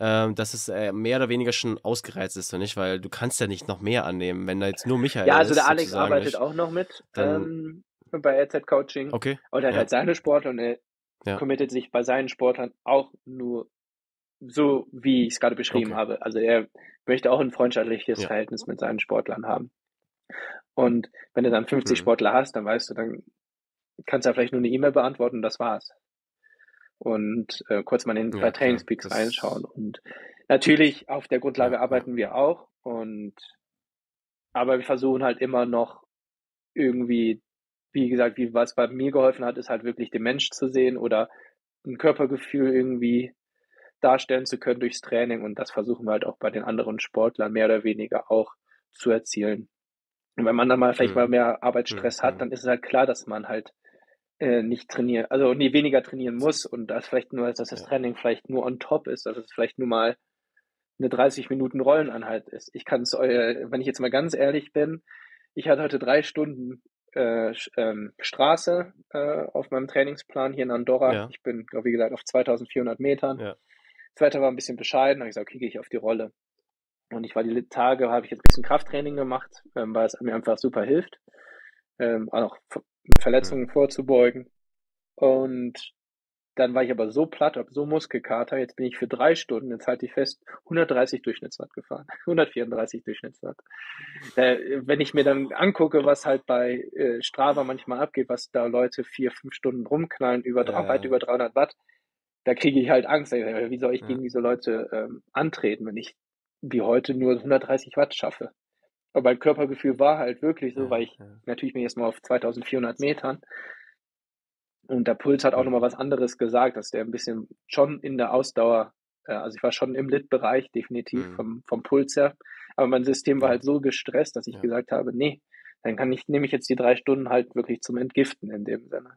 ähm, dass es äh, mehr oder weniger schon ausgereizt ist, nicht? Weil du kannst ja nicht noch mehr annehmen, wenn da jetzt nur Michael ist. Ja, also der Alex arbeitet nicht, auch noch mit ähm, bei RZ Coaching. Okay. Und er hat ja. halt seine Sportler und er ja. committet sich bei seinen Sportlern auch nur so wie ich es gerade beschrieben Okay. habe. Also er möchte auch ein freundschaftliches Ja. Verhältnis mit seinen Sportlern haben. Und wenn du dann 50 Mhm. Sportler hast, dann weißt du, dann kannst du ja vielleicht nur eine E-Mail beantworten und das war's. Und äh, kurz mal in den Ja, bei. Trainingspeaks reinschauen. Und natürlich auf der Grundlage arbeiten wir auch. Und aber wir versuchen halt immer noch irgendwie, wie gesagt, wie was bei mir geholfen hat, ist halt wirklich den Mensch zu sehen oder ein Körpergefühl irgendwie darstellen zu können durchs Training. Und das versuchen wir halt auch bei den anderen Sportlern mehr oder weniger auch zu erzielen. Und wenn man dann mal vielleicht mal mehr Arbeitsstress Mhm. hat, dann ist es halt klar, dass man halt äh, nicht trainieren, also nee, weniger trainieren muss und das vielleicht nur, dass das. Training vielleicht nur on top ist, dass es vielleicht nur mal eine 30 Minuten Rolleneinheit ist. Ich kann es, wenn ich jetzt mal ganz ehrlich bin, ich hatte heute drei Stunden äh, ähm, Straße äh, auf meinem Trainingsplan hier in Andorra. Ja. Ich bin, glaube wie gesagt, auf 2400 Metern. Ja. Das Wetter war ein bisschen bescheiden, habe ich gesagt, okay, gehe ich auf die Rolle. Und ich war die Tage, habe ich jetzt ein bisschen Krafttraining gemacht, ähm, weil es mir einfach super hilft, ähm, auch Verletzungen vorzubeugen. Und dann war ich aber so platt, hab so Muskelkater, jetzt bin ich für drei Stunden, jetzt halte ich fest, 130 Durchschnittswatt gefahren, 134 Durchschnittswatt. Äh, wenn ich mir dann angucke, was halt bei äh, Strava manchmal abgeht, was da Leute vier, fünf Stunden rumknallen, über, Ja. weit über 300 Watt, da kriege ich halt Angst. Wie soll ich gegen diese Leute ähm, antreten, wenn ich wie heute nur 130 Watt schaffe? Aber mein Körpergefühl war halt wirklich so, Ja, weil ich ja. natürlich bin ich erstmal auf 2400 Metern. Und der Puls hat auch nochmal was anderes gesagt, dass der ein bisschen schon in der Ausdauer, äh, also ich war schon im Lit-Bereich, definitiv Mhm. vom, vom Puls her. Aber mein System war halt so gestresst, dass ich Ja. gesagt habe, nee, dann kann ich, nehme ich jetzt die drei Stunden halt wirklich zum Entgiften in dem Sinne.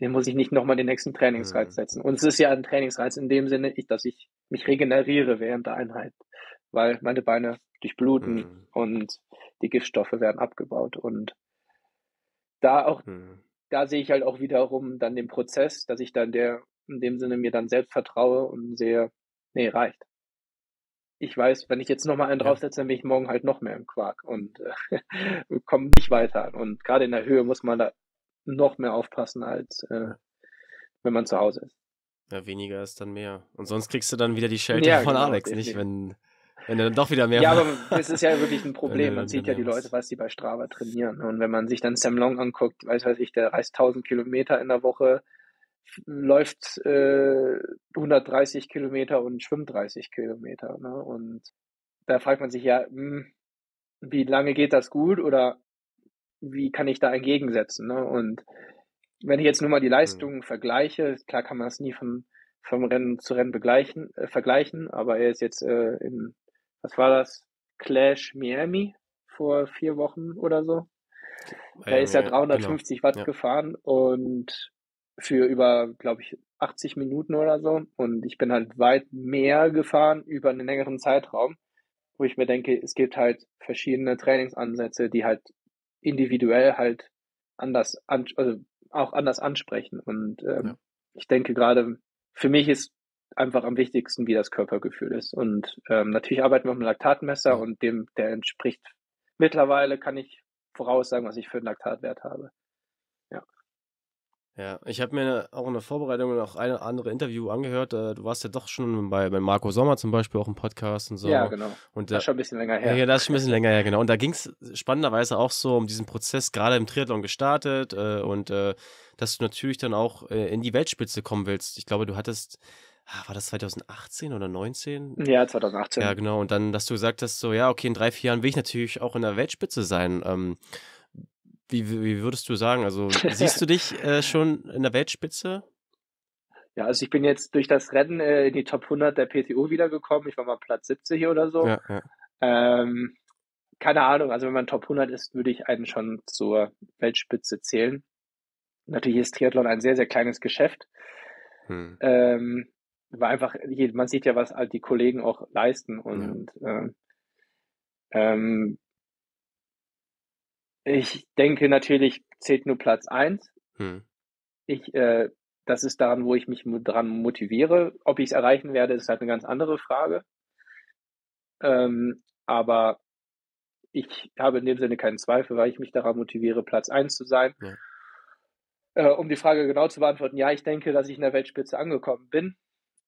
Den muss ich nicht nochmal den nächsten Trainingsreiz Mhm. setzen. Und es ist ja ein Trainingsreiz in dem Sinne, dass ich mich regeneriere während der Einheit, weil meine Beine durchbluten Mhm. und die Giftstoffe werden abgebaut. Und da auch Mhm. da sehe ich halt auch wiederum dann den Prozess, dass ich dann der, in dem Sinne mir dann selbst vertraue und sehe, nee, reicht. Ich weiß, wenn ich jetzt nochmal einen draufsetze, dann bin ich morgen halt noch mehr im Quark und äh, komme nicht weiter. Und gerade in der Höhe muss man da noch mehr aufpassen, als äh, wenn man zu Hause ist. Ja, weniger ist dann mehr. Und sonst kriegst du dann wieder die Schelte Ja, von genau, Alex, nicht? Wenn, wenn du dann doch wieder mehr Ja, aber es ist ja wirklich ein Problem. Man sieht ja die. Leute, was die bei Strava trainieren. Und wenn man sich dann Sam Long anguckt, weiß weiß ich, der reist 1000 Kilometer in der Woche, läuft äh, 130 Kilometer und schwimmt 30 Kilometer. Ne? Und da fragt man sich ja, hm, wie lange geht das gut oder wie kann ich da entgegensetzen? Ne? Und wenn ich jetzt nur mal die Leistungen vergleiche, klar kann man das nie von, vom Rennen zu Rennen begleichen, äh, vergleichen, aber er ist jetzt äh, in, was war das? Clash Miami vor vier Wochen oder so. Da ist er ja, 350 Watt Ja. gefahren und für über, glaube ich, 80 Minuten oder so. Und ich bin halt weit mehr gefahren über einen längeren Zeitraum, wo ich mir denke, es gibt halt verschiedene Trainingsansätze, die halt individuell halt anders, an, also auch anders ansprechen. Und ähm, Ja. ich denke gerade, für mich ist einfach am wichtigsten, wie das Körpergefühl ist. Und ähm, natürlich arbeiten wir mit einem Laktatmesser Ja. und dem, der entspricht mittlerweile, kann ich voraussagen, was ich für einen Laktatwert habe. Ja, ich habe mir auch in der Vorbereitung noch eine andere Interview angehört. äh, Du warst ja doch schon bei, bei Marco Sommer zum Beispiel auch im Podcast und so. Ja, genau. Und Das da, ist schon ein bisschen länger ja, her. ja, das ist schon ein bisschen länger her, genau. Und da ging es spannenderweise auch so um diesen Prozess, gerade im Triathlon gestartet äh, und äh, dass du natürlich dann auch äh, in die Weltspitze kommen willst. Ich glaube, du hattest, war das 2018 oder 19? Ja, 2018. Ja, genau. Und dann, dass du gesagt hast, so, ja, okay, in drei, vier Jahren will ich natürlich auch in der Weltspitze sein. Ähm, wie, wie wie würdest du sagen? Also, siehst du dich äh, schon in der Weltspitze? Ja, also ich bin jetzt durch das Rennen äh, in die Top 100 der PTO wiedergekommen. Ich war mal Platz 70 oder so. Ja, ja. Ähm, keine Ahnung, also wenn man Top 100 ist, würde ich einen schon zur Weltspitze zählen. Natürlich ist Triathlon ein sehr, sehr kleines Geschäft. Hm. Ähm, war einfach, man sieht ja, was halt die Kollegen auch leisten und ähm, ähm, ich denke natürlich zählt nur Platz eins. Hm. Ich, äh, das ist daran, wo ich mich dran motiviere. Ob ich es erreichen werde, ist halt eine ganz andere Frage. Ähm, aber ich habe in dem Sinne keinen Zweifel, weil ich mich daran motiviere, Platz eins zu sein. Ja. Äh, um die Frage genau zu beantworten, ja, ich denke, dass ich in der Weltspitze angekommen bin.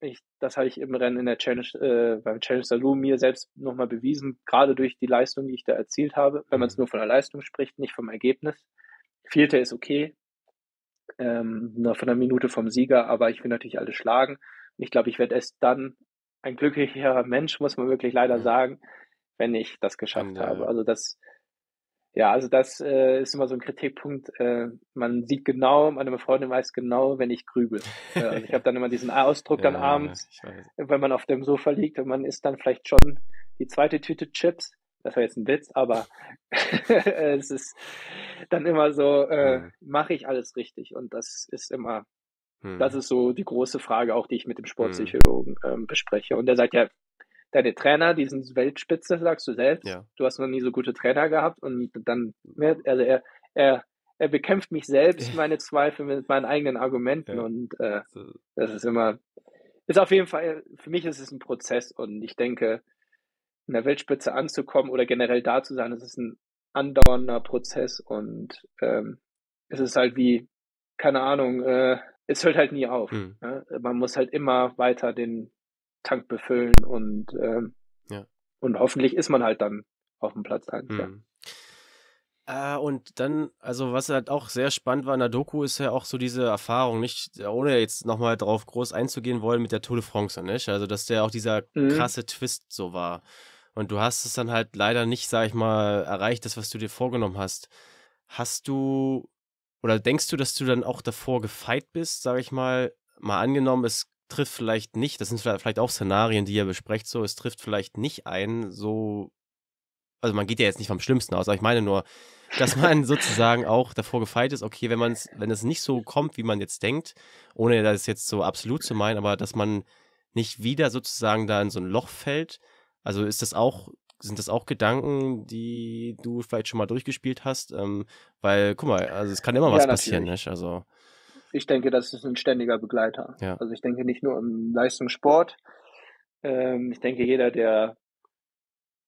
Ich, das habe ich im Rennen in der Challenge, äh, beim Challenge Salou mir selbst nochmal bewiesen, gerade durch die Leistung, die ich da erzielt habe, wenn man es mhm. nur von der Leistung spricht, nicht vom Ergebnis. Vierter ist okay, ähm, nur von einer Minute vom Sieger, aber ich will natürlich alle schlagen. Ich glaube, ich werde erst dann ein glücklicher Mensch, muss man wirklich leider sagen, wenn ich das geschafft ja. habe. Also das, ja, also das äh, ist immer so ein Kritikpunkt. Äh, man sieht genau, meine Freundin weiß genau, wenn ich grübel. Äh, also ich habe dann immer diesen Ausdruck dann ja, abends, wenn man auf dem Sofa liegt und man isst dann vielleicht schon die zweite Tüte Chips. Das war jetzt ein Witz, aber es ist dann immer so, äh, mhm. mache ich alles richtig? Und das ist immer, mhm. das ist so die große Frage auch, die ich mit dem mhm. Sportpsychologen ähm, bespreche. Und der sagt ja, deine Trainer, die sind Weltspitze, sagst du selbst. Ja. Du hast noch nie so gute Trainer gehabt und dann, ne, also er, er, er bekämpft mich selbst, meine Zweifel mit meinen eigenen Argumenten ja. und äh, das ist immer, ist auf jeden Fall, für mich ist es ein Prozess und ich denke, in der Weltspitze anzukommen oder generell da zu sein, das ist ein andauernder Prozess und ähm, es ist halt wie, keine Ahnung, äh, es hört halt nie auf. Mhm. Ne? Man muss halt immer weiter den Tank befüllen und, ähm, ja. und hoffentlich ist man halt dann auf dem Platz 1. Mhm. Ja. Äh, und dann, also was halt auch sehr spannend war in der Doku, ist ja auch so diese Erfahrung, nicht, ohne jetzt nochmal drauf groß einzugehen wollen mit der Tour de France, nicht? Also, dass der auch dieser mhm. krasse Twist so war. Und du hast es dann halt leider nicht, sag ich mal, erreicht, das, was du dir vorgenommen hast. Hast du, oder denkst du, dass du dann auch davor gefeit bist, sag ich mal, mal angenommen, es trifft vielleicht nicht, das sind vielleicht auch Szenarien, die ihr besprecht, so, es trifft vielleicht nicht ein, so, also man geht ja jetzt nicht vom Schlimmsten aus, aber ich meine nur, dass man sozusagen auch davor gefeit ist, okay, wenn man es, wenn es nicht so kommt, wie man jetzt denkt, ohne das jetzt so absolut zu meinen, aber dass man nicht wieder sozusagen da in so ein Loch fällt. Also ist das auch, sind das auch Gedanken, die du vielleicht schon mal durchgespielt hast? Ähm, weil, guck mal, also es kann immer was ja, passieren, nicht? Also ich denke, das ist ein ständiger Begleiter. Ja. Also ich denke nicht nur im Leistungssport. Ähm, ich denke, jeder, der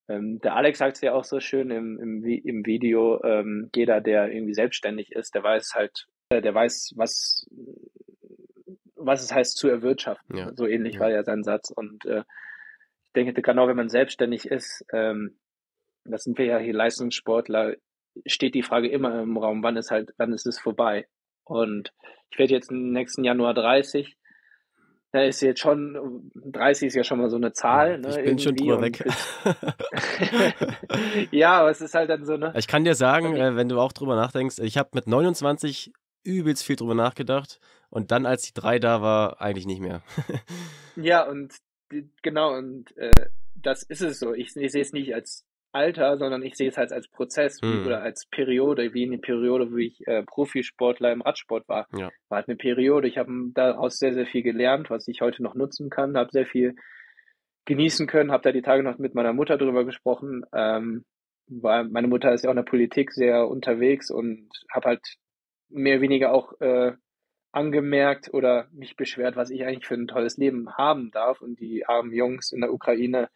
ähm, der Alex sagt es ja auch so schön im, im, im Video, ähm, jeder, der irgendwie selbstständig ist, der weiß halt, äh, der weiß, was, was es heißt zu erwirtschaften. Ja. So ähnlich ja. war ja sein Satz. Und äh, ich denke, genau wenn man selbstständig ist, ähm, das sind wir ja hier Leistungssportler, steht die Frage immer im Raum, wann ist halt, wann ist es vorbei? Und ich werde jetzt im nächsten Januar 30. Da ist jetzt schon, 30 ist ja schon mal so eine Zahl. Ne, ich bin schon drüber weg. ja, aber es ist halt dann so, ne? Ich kann dir sagen, äh, wenn du auch drüber nachdenkst, ich habe mit 29 übelst viel drüber nachgedacht und dann, als die drei da war, eigentlich nicht mehr. ja, und genau, und äh, das ist es so. Ich, ich sehe es nicht als Alter, sondern ich sehe es halt als Prozess mhm. oder als Periode, wie in der Periode, wo ich äh, Profisportler im Radsport war. Ja. War halt eine Periode. Ich habe daraus sehr, sehr viel gelernt, was ich heute noch nutzen kann, habe sehr viel genießen können, habe da die Tage noch mit meiner Mutter drüber gesprochen. Ähm, weil meine Mutter ist ja auch in der Politik sehr unterwegs und habe halt mehr oder weniger auch äh, angemerkt oder mich beschwert, was ich eigentlich für ein tolles Leben haben darf und die armen Jungs in der Ukraine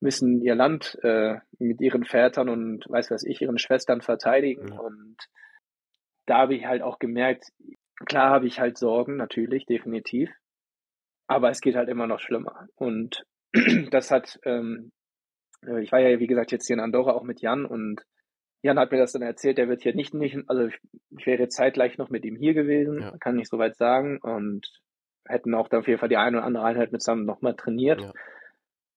müssen ihr Land äh, mit ihren Vätern und weiß was ich, ihren Schwestern verteidigen. Ja. Und da habe ich halt auch gemerkt, klar habe ich halt Sorgen, natürlich, definitiv. Aber es geht halt immer noch schlimmer. Und das hat, ähm, äh, ich war ja, wie gesagt, jetzt hier in Andorra auch mit Jan und Jan hat mir das dann erzählt, der wird hier nicht, nicht also ich, ich wäre zeitgleich noch mit ihm hier gewesen, ja. kann ich soweit sagen, und hätten auch da auf jeden Fall die eine oder andere Einheit mit zusammen nochmal trainiert. Ja.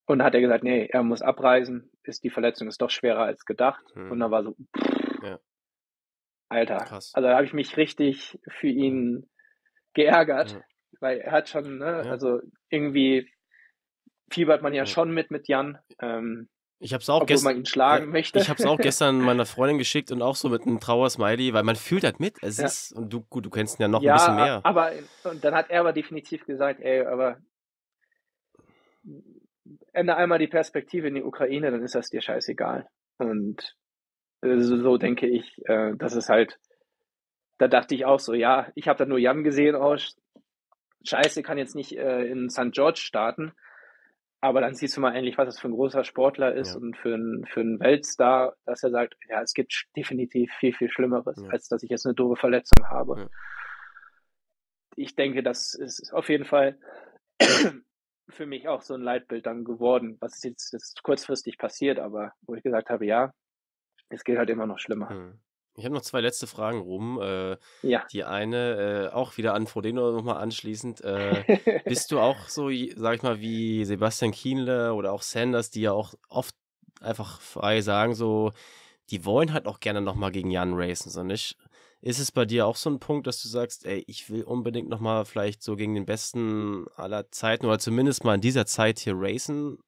Und hat er gesagt, nee, er muss abreisen, ist die Verletzung ist doch schwerer als gedacht. Hm. Und dann war so, pff, ja. Alter. Krass. Also da habe ich mich richtig für ihn geärgert, ja. weil er hat schon, ne, ja. also irgendwie fiebert man ja, schon mit mit Jan. Ähm, ich habe es auch gestern. ihn schlagen möchte. Ich habe es auch gestern meiner Freundin geschickt und auch so mit einem Trauersmiley, weil man fühlt halt mit. Es ist und du gut, du kennst ihn ja noch ein bisschen mehr. Aber und dann hat er aber definitiv gesagt, ey, aber ändere einmal die Perspektive in die Ukraine, dann ist das dir scheißegal. Und äh, so denke ich, äh, das ist halt, da dachte ich auch so, ja, ich habe da nur Jan gesehen, oh, scheiße, kann jetzt nicht äh, in St. George starten. Aber dann siehst du mal endlich, was das für ein großer Sportler ist ja. und für, ein, für einen Weltstar, dass er sagt, ja, es gibt definitiv viel, viel Schlimmeres, ja. als dass ich jetzt eine doofe Verletzung habe. Ja. Ich denke, das ist auf jeden Fall für mich auch so ein Leitbild dann geworden, was ist jetzt, jetzt kurzfristig passiert, aber wo ich gesagt habe, ja, es geht halt immer noch schlimmer. Hm. Ich habe noch zwei letzte Fragen rum. Äh, ja. Die eine, äh, auch wieder an Frodeno nochmal anschließend. Äh, bist du auch so, sag ich mal, wie Sebastian Kienle oder auch Sanders, die ja auch oft einfach frei sagen, so, die wollen halt auch gerne nochmal gegen Jan racen, so nicht? Ist es bei dir auch so ein Punkt, dass du sagst, ey, ich will unbedingt nochmal vielleicht so gegen den Besten aller Zeiten oder zumindest mal in dieser Zeit hier racen?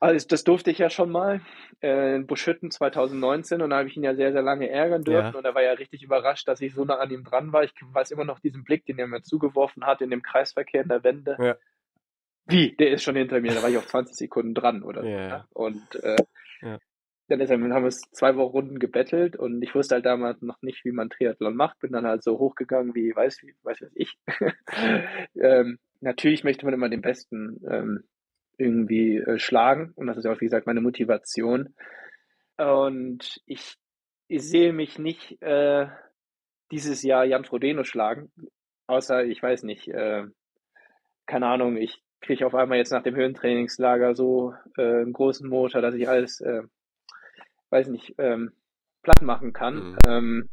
Also das durfte ich ja schon mal äh, in Buschhütten 2019 und da habe ich ihn ja sehr, sehr lange ärgern dürfen ja. und er war ja richtig überrascht, dass ich so nah an ihm dran war. Ich weiß immer noch diesen Blick, den er mir zugeworfen hat in dem Kreisverkehr in der Wende. Ja. Wie? Der ist schon hinter mir, da war ich auf 20 Sekunden dran oder so. Ja. Ne? Und äh, ja. Dann ist haben wir zwei Wochen Runden gebettelt und ich wusste halt damals noch nicht, wie man Triathlon macht. Bin dann halt so hochgegangen wie, weiß, wie, weiß was ich. ähm, natürlich möchte man immer den Besten ähm, irgendwie äh, schlagen. Und das ist auch, wie gesagt, meine Motivation. Und ich, ich sehe mich nicht äh, dieses Jahr Jan Frodeno schlagen. Außer, ich weiß nicht, äh, keine Ahnung, ich kriege auf einmal jetzt nach dem Höhentrainingslager so äh, einen großen Motor, dass ich alles, äh, weiß nicht, ähm, platt machen kann. Mhm. Ähm,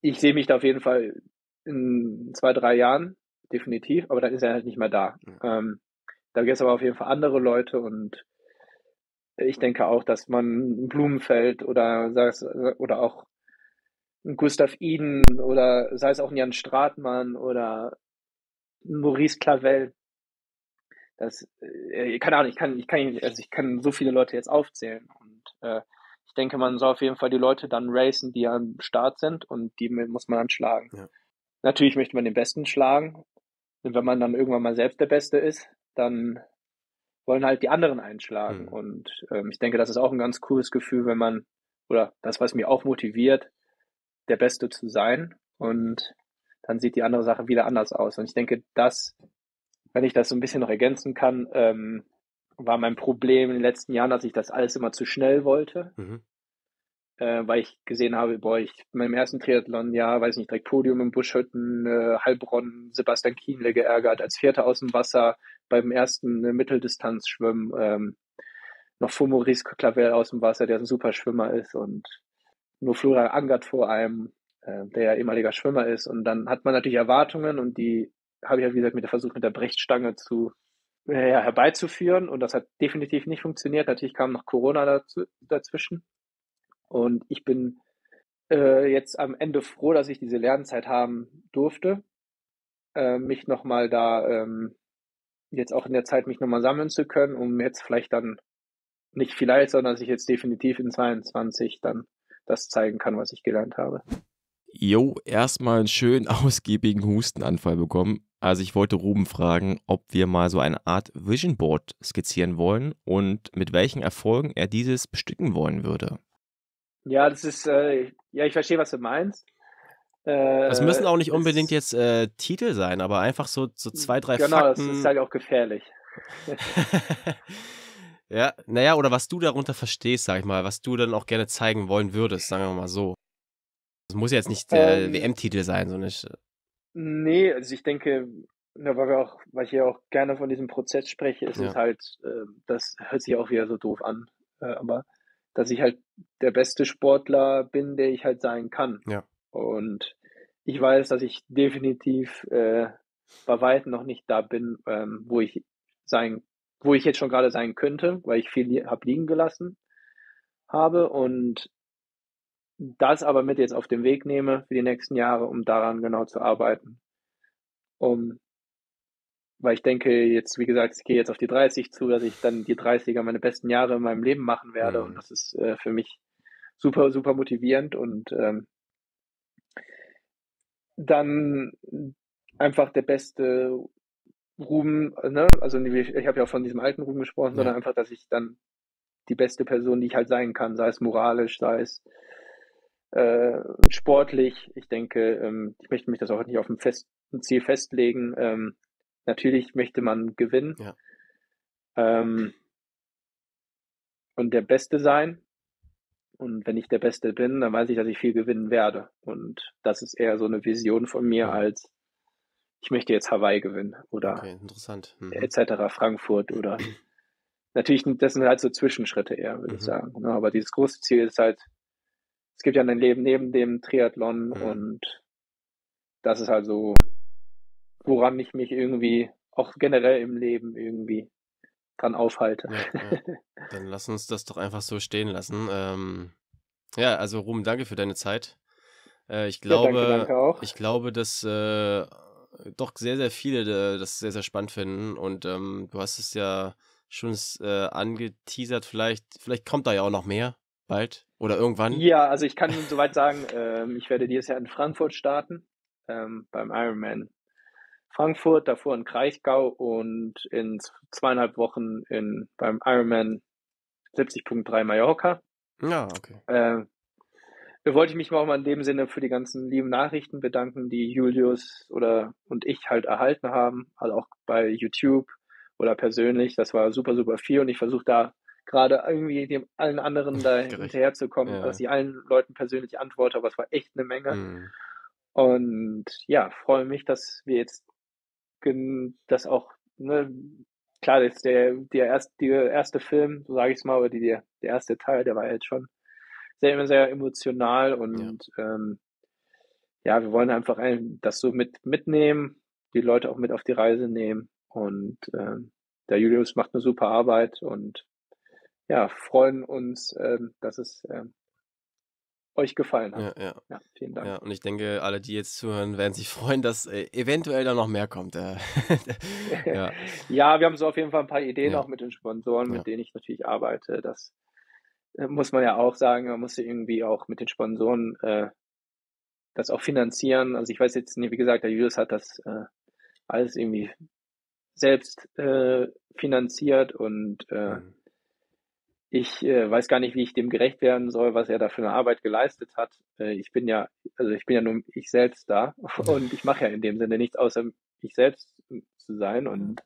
ich sehe mich da auf jeden Fall in zwei, drei Jahren, definitiv, aber dann ist er halt nicht mehr da. Mhm. Ähm, da gibt es aber auf jeden Fall andere Leute und ich denke auch, dass man Blumenfeld oder oder auch Gustav Iden oder sei es auch ein Jan Stratmann oder Maurice Clavel. Das, äh, keine Ahnung, ich kann, ich kann, also ich kann so viele Leute jetzt aufzählen und äh, ich denke, man soll auf jeden Fall die Leute dann racen, die am Start sind und die muss man dann schlagen. Ja. Natürlich möchte man den Besten schlagen. Und wenn man dann irgendwann mal selbst der Beste ist, dann wollen halt die anderen einschlagen. Mhm. Und ähm, ich denke, das ist auch ein ganz cooles Gefühl, wenn man, oder das, was mich auch motiviert, der Beste zu sein. Und dann sieht die andere Sache wieder anders aus. Und ich denke, das, wenn ich das so ein bisschen noch ergänzen kann, ähm, war mein Problem in den letzten Jahren, dass ich das alles immer zu schnell wollte. Mhm äh, weil ich gesehen habe, boah, ich in meinem ersten Triathlon, ja, weiß nicht, direkt Podium im Buschhütten, äh, Heilbronn, Sebastian Kienle geärgert, als Vierter aus dem Wasser, beim ersten äh, Mitteldistanzschwimmen, ähm, noch vor Maurice Clavel aus dem Wasser, der ein super Schwimmer ist und nur Flora Angert vor einem, äh, der ja ehemaliger Schwimmer ist und dann hat man natürlich Erwartungen und die habe ich ja, wie gesagt, mit der Versuch mit der Brechtstange zu äh, herbeizuführen und das hat definitiv nicht funktioniert. Natürlich kam noch Corona dazu, dazwischen und ich bin äh, jetzt am Ende froh, dass ich diese Lernzeit haben durfte, äh, mich nochmal da ähm, jetzt auch in der Zeit mich nochmal sammeln zu können, um jetzt vielleicht dann nicht vielleicht, sondern dass ich jetzt definitiv in 22 dann das zeigen kann, was ich gelernt habe. Jo, erstmal einen schönen ausgiebigen Hustenanfall bekommen. Also ich wollte Ruben fragen, ob wir mal so eine Art Vision Board skizzieren wollen und mit welchen Erfolgen er dieses bestücken wollen würde. Ja, das ist, äh, ja, ich verstehe, was du meinst. Äh, das müssen auch nicht unbedingt jetzt äh, Titel sein, aber einfach so, so zwei, drei genau, Fakten. Genau, das ist halt auch gefährlich. ja, naja, oder was du darunter verstehst, sag ich mal, was du dann auch gerne zeigen wollen würdest, sagen wir mal so. Das muss jetzt nicht der ähm, WM-Titel sein, so nicht. Äh. Nee, also ich denke, ja, weil wir auch, weil ich ja auch gerne von diesem Prozess spreche, ist ja. es halt, äh, das hört sich auch wieder so doof an, äh, aber dass ich halt der beste Sportler bin, der ich halt sein kann. Ja. Und ich weiß, dass ich definitiv äh, bei weitem noch nicht da bin, ähm, wo ich sein, wo ich jetzt schon gerade sein könnte, weil ich viel li habe liegen gelassen habe und das aber mit jetzt auf den Weg nehme für die nächsten Jahre, um daran genau zu arbeiten. Um weil ich denke jetzt, wie gesagt, ich gehe jetzt auf die 30 zu, dass ich dann die 30er meine besten Jahre in meinem Leben machen werde mhm. und das ist äh, für mich super, super motivierend und ähm, dann einfach der beste Ruhm, ne? also ich habe ja auch von diesem alten Ruhm gesprochen, ja. sondern einfach, dass ich dann die beste Person, die ich halt sein kann, sei es moralisch, sei es äh, sportlich. Ich denke, ähm, ich möchte mich das auch nicht auf ein, fest, ein Ziel festlegen. Ähm, Natürlich möchte man gewinnen. Ja. Ähm, und der Beste sein. Und wenn ich der Beste bin, dann weiß ich, dass ich viel gewinnen werde. Und das ist eher so eine Vision von mir als ich möchte jetzt Hawaii gewinnen oder okay. Mhm. etc. Frankfurt oder natürlich, das sind halt so Zwischenschritte eher, würde mhm. ich sagen. Ne? Aber dieses große Ziel ist halt, es gibt ja ein Leben neben dem Triathlon mhm. und das ist halt so, woran ich mich irgendwie auch generell im Leben irgendwie dran aufhalte. Ja, ja. Dann lass uns das doch einfach so stehen lassen. Ähm, ja, also Ruben, danke für deine Zeit. Äh, ich glaube, ja, danke, danke ich glaube, dass äh, doch sehr, sehr viele das sehr, sehr spannend finden. Und ähm, du hast es ja schon äh, angeteasert, vielleicht, vielleicht kommt da ja auch noch mehr bald oder irgendwann. Ja, also ich kann soweit sagen, ähm, ich werde dieses Jahr in Frankfurt starten, ähm, beim Ironman Frankfurt, davor in Kraichgau und in zweieinhalb Wochen in, beim Ironman 70.3 Mallorca. Ja, okay. Äh, wollte ich mich mal auch in dem Sinne für die ganzen lieben Nachrichten bedanken, die Julius oder und ich halt erhalten haben, also auch bei YouTube oder persönlich. Das war super, super viel und ich versuche da gerade irgendwie dem allen anderen da hinterherzukommen, ja. dass ich allen Leuten persönlich antworte, aber es war echt eine Menge. Mhm. Und ja, freue mich, dass wir jetzt das auch, ne, klar, ist der, der, erste, der erste Film, so sage ich es mal, aber die, der, der erste Teil, der war jetzt schon sehr, sehr emotional und ja, ähm, ja wir wollen einfach ein, das so mit mitnehmen, die Leute auch mit auf die Reise nehmen und ähm, der Julius macht eine super Arbeit und ja, freuen uns, ähm, dass es ähm, euch gefallen hat. Ja, ja. ja, vielen Dank. Ja, und ich denke, alle, die jetzt zuhören, werden sich freuen, dass äh, eventuell da noch mehr kommt. Äh, ja. ja, wir haben so auf jeden Fall ein paar Ideen ja. auch mit den Sponsoren, mit denen ich natürlich arbeite. Das äh, muss man ja auch sagen, man muss ja irgendwie auch mit den Sponsoren äh, das auch finanzieren. Also ich weiß jetzt nicht, wie gesagt, der Julius hat das äh, alles irgendwie selbst äh, finanziert und mhm. Ich äh, weiß gar nicht, wie ich dem gerecht werden soll, was er da für eine Arbeit geleistet hat. Äh, ich bin ja, also ich bin ja nur ich selbst da und ich mache ja in dem Sinne nichts außer ich selbst zu sein. Und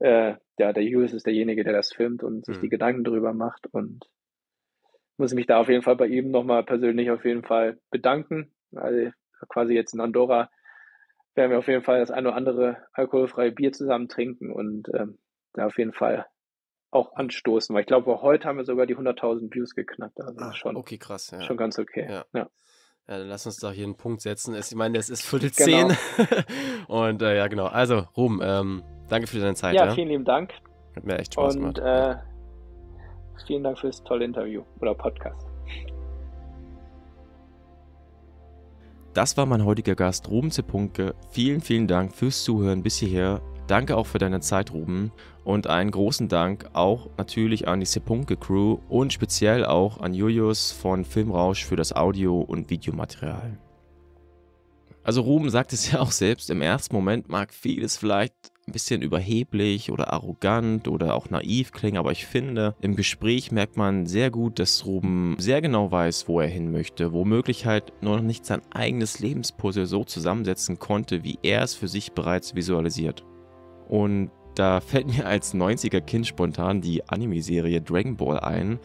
äh, ja, der Julius ist derjenige, der das filmt und sich mhm. die Gedanken darüber macht und muss mich da auf jeden Fall bei ihm nochmal persönlich auf jeden Fall bedanken. Also quasi jetzt in Andorra werden wir auf jeden Fall das eine oder andere alkoholfreie Bier zusammen trinken und ähm, da auf jeden Fall auch anstoßen, weil ich glaube, heute haben wir sogar die 100.000 Views geknackt. Also Ach, schon, okay, krass. Ja. Schon ganz okay. Ja. ja. Ja, dann lass uns doch hier einen Punkt setzen. Ich meine, es ist Viertel genau. zehn. und äh, ja, genau. Also, Ruben, ähm, danke für deine Zeit. Ja, ja, vielen lieben Dank. Hat mir echt Spaß und, gemacht. Äh, vielen Dank fürs tolle Interview oder Podcast. Das war mein heutiger Gast, Ruben Zepunke. Vielen, vielen Dank fürs Zuhören bis hierher. Danke auch für deine Zeit, Ruben. Und einen großen Dank auch natürlich an die Sepunke Crew und speziell auch an Julius von Filmrausch für das Audio- und Videomaterial. Also Ruben sagt es ja auch selbst, im ersten Moment mag vieles vielleicht ein bisschen überheblich oder arrogant oder auch naiv klingen, aber ich finde, im Gespräch merkt man sehr gut, dass Ruben sehr genau weiß, wo er hin möchte, womöglich halt nur noch nicht sein eigenes Lebenspuzzle so zusammensetzen konnte, wie er es für sich bereits visualisiert. Und da fällt mir als 90er-Kind spontan die Anime-Serie Dragon Ball ein,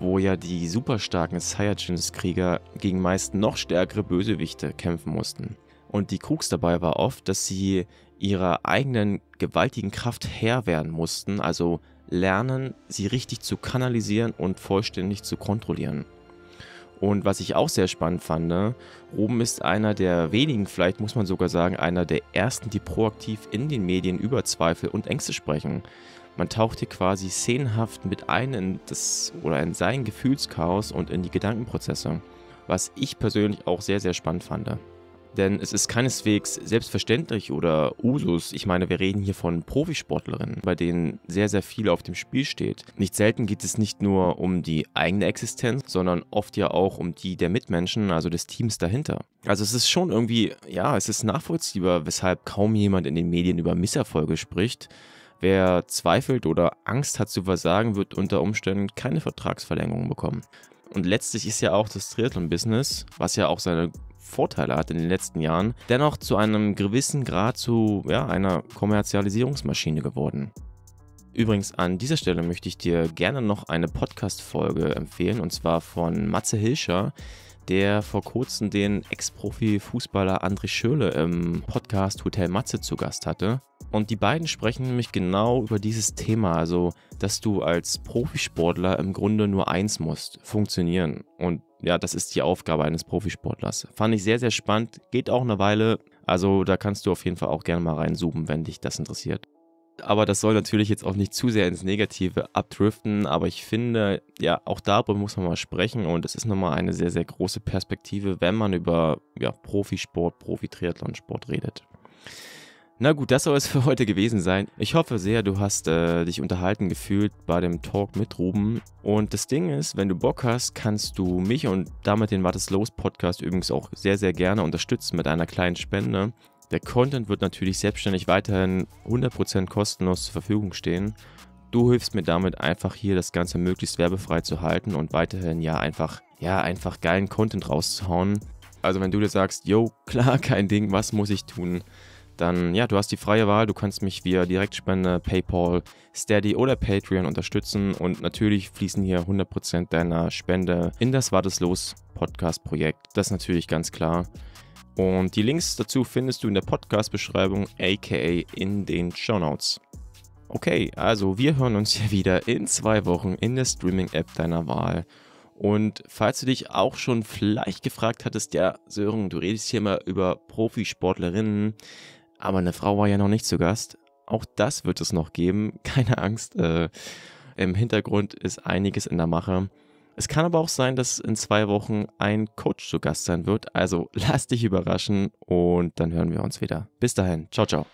wo ja die super starken Saiyajins-Krieger gegen meist noch stärkere Bösewichte kämpfen mussten. Und die Krux dabei war oft, dass sie ihrer eigenen gewaltigen Kraft Herr werden mussten, also lernen, sie richtig zu kanalisieren und vollständig zu kontrollieren. Und was ich auch sehr spannend fand, Ruben ist einer der wenigen, vielleicht muss man sogar sagen, einer der ersten, die proaktiv in den Medien über Zweifel und Ängste sprechen. Man taucht hier quasi szenenhaft mit ein in das oder in sein Gefühlschaos und in die Gedankenprozesse, was ich persönlich auch sehr, sehr spannend fand. Denn es ist keineswegs selbstverständlich oder Usus. Ich meine, wir reden hier von Profisportlerinnen, bei denen sehr, sehr viel auf dem Spiel steht. Nicht selten geht es nicht nur um die eigene Existenz, sondern oft ja auch um die der Mitmenschen, also des Teams dahinter. Also es ist schon irgendwie, ja, es ist nachvollziehbar, weshalb kaum jemand in den Medien über Misserfolge spricht. Wer zweifelt oder Angst hat zu versagen, wird unter Umständen keine Vertragsverlängerung bekommen. Und letztlich ist ja auch das Triathlon-Business, was ja auch seine Vorteile hat in den letzten Jahren, dennoch zu einem gewissen Grad zu ja, einer Kommerzialisierungsmaschine geworden. Übrigens, an dieser Stelle möchte ich dir gerne noch eine Podcast-Folge empfehlen, und zwar von Matze Hilscher, der vor kurzem den Ex-Profi-Fußballer André Schürle im Podcast Hotel Matze zu Gast hatte. Und die beiden sprechen nämlich genau über dieses Thema, also dass du als Profisportler im Grunde nur eins musst, funktionieren. Und ja, das ist die Aufgabe eines Profisportlers. Fand ich sehr, sehr spannend, geht auch eine Weile, also da kannst du auf jeden Fall auch gerne mal reinzoomen, wenn dich das interessiert. Aber das soll natürlich jetzt auch nicht zu sehr ins Negative abdriften. Aber ich finde, ja, auch darüber muss man mal sprechen. Und es ist nochmal eine sehr, sehr große Perspektive, wenn man über ja, Profisport, Profi-Triathlon-Sport redet. Na gut, das soll es für heute gewesen sein. Ich hoffe sehr, du hast äh, dich unterhalten gefühlt bei dem Talk mit Ruben. Und das Ding ist, wenn du Bock hast, kannst du mich und damit den Wartes Los Podcast übrigens auch sehr, sehr gerne unterstützen mit einer kleinen Spende. Der Content wird natürlich selbstständig weiterhin 100% kostenlos zur Verfügung stehen. Du hilfst mir damit einfach hier das Ganze möglichst werbefrei zu halten und weiterhin ja einfach, ja, einfach geilen Content rauszuhauen. Also wenn du dir sagst, yo, klar, kein Ding, was muss ich tun? dann ja, du hast die freie Wahl. Du kannst mich via Direktspende, PayPal, Steady oder Patreon unterstützen und natürlich fließen hier 100% deiner Spende in das War das los Podcast Projekt. Das ist natürlich ganz klar. Und die Links dazu findest du in der Podcast-Beschreibung, aka in den Show Notes. Okay, also wir hören uns ja wieder in zwei Wochen in der Streaming-App deiner Wahl. Und falls du dich auch schon vielleicht gefragt hattest, ja, Sören, du redest hier mal über Profisportlerinnen, aber eine Frau war ja noch nicht zu Gast. Auch das wird es noch geben. Keine Angst. Äh, Im Hintergrund ist einiges in der Mache. Es kann aber auch sein, dass in zwei Wochen ein Coach zu Gast sein wird. Also lass dich überraschen und dann hören wir uns wieder. Bis dahin. Ciao, ciao.